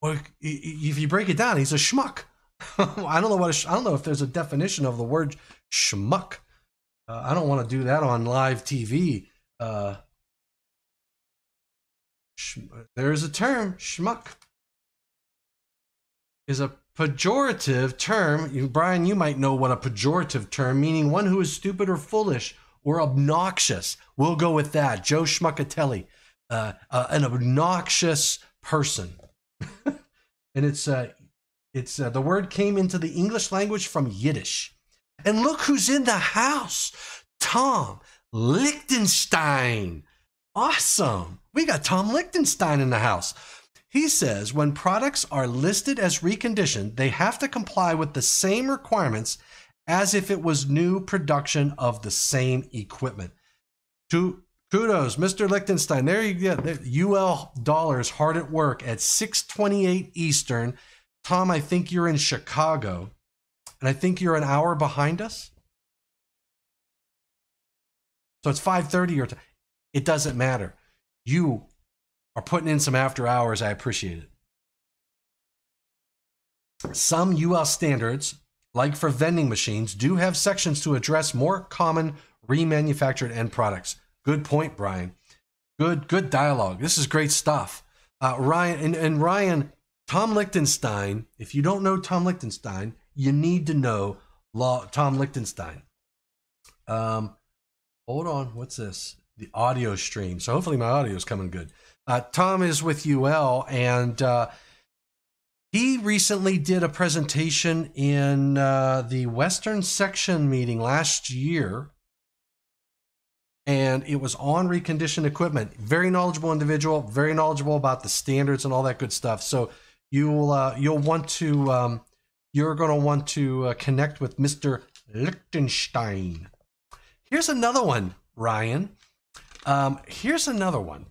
Well, if you break it down, he's a schmuck. I don't know what I don't know if there's a definition of the word schmuck. Uh, I don't want to do that on live TV uh, there's a term, schmuck, is a pejorative term. You, Brian, you might know what a pejorative term, meaning one who is stupid or foolish or obnoxious. We'll go with that. Joe Schmuckatelli, uh, uh, an obnoxious person. and it's uh, it's uh, the word came into the English language from Yiddish. And look who's in the house. Tom, Lichtenstein. Awesome. We got Tom Lichtenstein in the house. He says when products are listed as reconditioned, they have to comply with the same requirements as if it was new production of the same equipment. To kudos, Mr. Lichtenstein. There you go. UL dollars hard at work at 628 Eastern. Tom, I think you're in Chicago. and I think you're an hour behind us. So it's 5:30 or time. It doesn't matter. You are putting in some after hours. I appreciate it. Some UL standards, like for vending machines, do have sections to address more common remanufactured end products. Good point, Brian. Good, good dialogue. This is great stuff. Uh, Ryan and, and Ryan, Tom Lichtenstein. If you don't know Tom Lichtenstein, you need to know Law, Tom Lichtenstein. Um, hold on, what's this? The audio stream. So hopefully my audio is coming good. Uh, Tom is with UL, and uh, he recently did a presentation in uh, the Western Section meeting last year, and it was on reconditioned equipment. Very knowledgeable individual, very knowledgeable about the standards and all that good stuff. So you'll uh, you'll want to um, you're going to want to uh, connect with Mr. Lichtenstein. Here's another one, Ryan. Um, here's another one.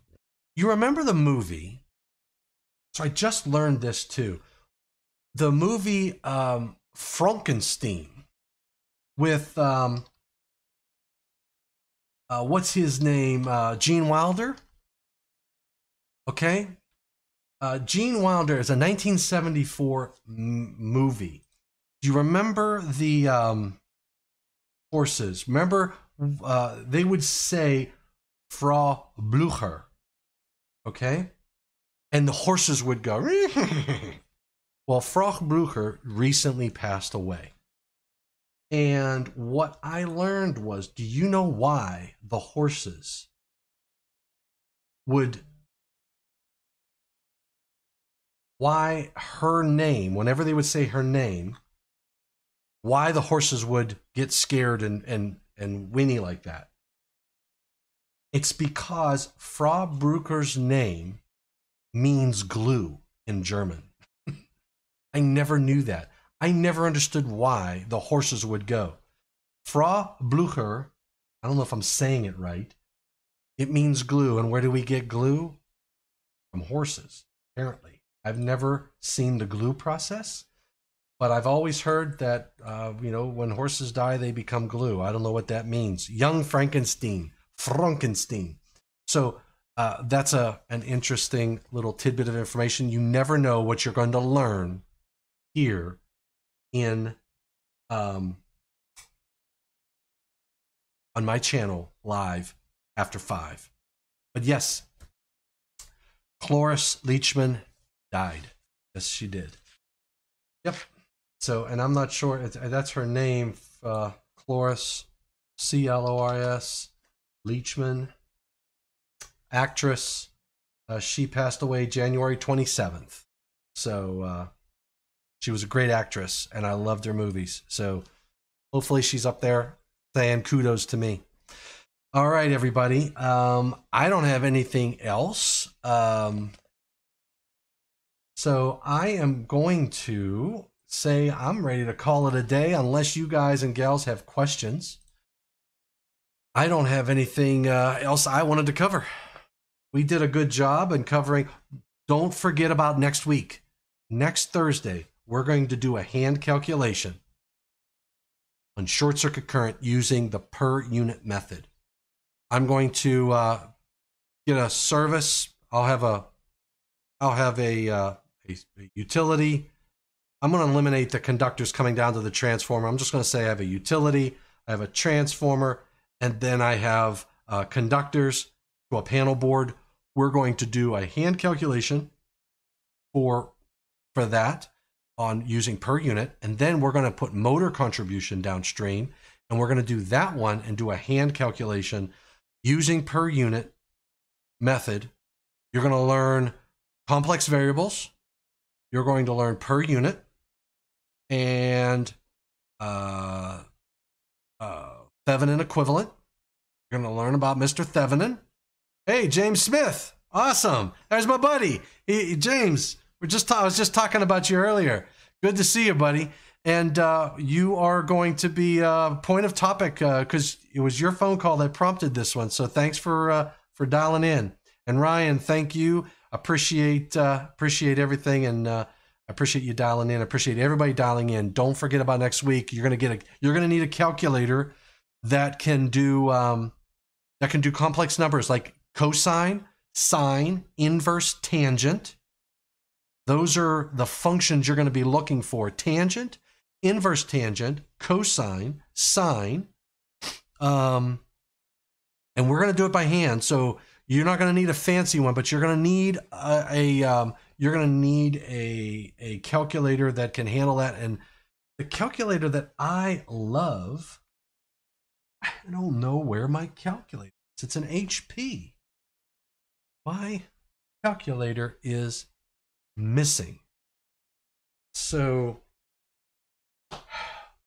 You remember the movie? So I just learned this too. The movie um, Frankenstein with um, uh, what's his name? Uh, Gene Wilder. Okay, uh, Gene Wilder is a 1974 m- movie. Do you remember the um, horses? Remember, uh, they would say Frau Blucher, okay? And the horses would go. well, Frau Blucher recently passed away. And what I learned was do you know why the horses would why her name, whenever they would say her name, why the horses would get scared and and and whinny like that. It's because Frau Blucher's name means glue in German. I never knew that. I never understood why the horses would go. Frau Blucher, I don't know if I'm saying it right. It means glue. And where do we get glue? From horses, apparently. I've never seen the glue process, but I've always heard that uh, you know when horses die they become glue. I don't know what that means. Young Frankenstein, Frankenstein. So uh, that's a an interesting little tidbit of information. You never know what you're going to learn here in um, on my channel live after five. But yes, Cloris Leachman died. Yes, she did. Yep. So, and I'm not sure that's her name, uh, Cloris, C L O R S, Leachman, actress. Uh, she passed away January 27th. So, uh, she was a great actress, and I loved her movies. So, hopefully, she's up there saying kudos to me. All right, everybody. Um, I don't have anything else. Um, so I am going to say I'm ready to call it a day unless you guys and gals have questions. I don't have anything uh, else I wanted to cover. We did a good job in covering. Don't forget about next week. Next Thursday, we're going to do a hand calculation on short circuit current using the per unit method. I'm going to uh, get a service. I'll have a I'll have a uh, a, utility. I'm going to eliminate the conductors coming down to the transformer. I'm just going to say I have a utility, I have a transformer, and then I have uh, conductors to a panel board. We're going to do a hand calculation for for that on using per unit, and then we're going to put motor contribution downstream, and we're going to do that one and do a hand calculation using per unit method. You're going to learn complex variables, you're going to learn per unit and uh, uh, Thevenin equivalent. You're going to learn about Mr. Thevenin. Hey, James Smith. Awesome. There's my buddy. He, James, we're just ta- I was just talking about you earlier. Good to see you, buddy. And uh, you are going to be uh, point of topic because uh, it was your phone call that prompted this one. So thanks for uh, for dialing in. And Ryan, thank you appreciate uh, appreciate everything, and uh, Appreciate you dialing in. I appreciate everybody dialing in. Don't forget about next week. You're gonna get a you're gonna need a calculator that can do um, that can do complex numbers like cosine, sine, inverse, tangent. Those are the functions you're going to be looking for: tangent, inverse tangent, cosine, sine. Um, and we're going to do it by hand. So you're not going to need a fancy one, but you're going to need a, a um, you're going to need a a calculator that can handle that. And the calculator that I love, I don't know where my calculator is. It's an HP. My calculator is missing. So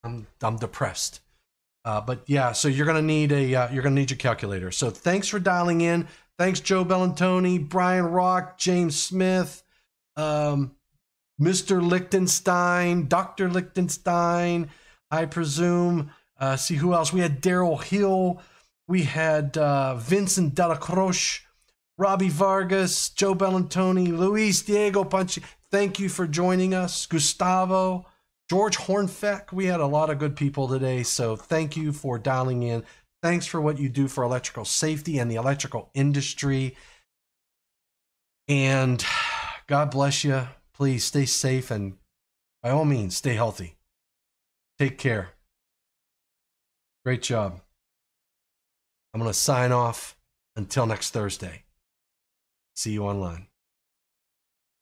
I'm I'm depressed. Uh, but yeah, so you're gonna need a uh, you're gonna need your calculator. So thanks for dialing in. Thanks, Joe Bellantoni, Brian Rock, James Smith, um, Mr. Lichtenstein, Dr. Lichtenstein. I presume. Uh, see who else? We had Daryl Hill. We had uh, Vincent Delacroce, Robbie Vargas, Joe Bellantoni, Luis Diego Panchi. Thank you for joining us, Gustavo. George Hornfeck. We had a lot of good people today, so thank you for dialing in. Thanks for what you do for electrical safety and the electrical industry. And God bless you. Please stay safe and by all means, stay healthy. Take care. Great job. I'm going to sign off until next Thursday. See you online.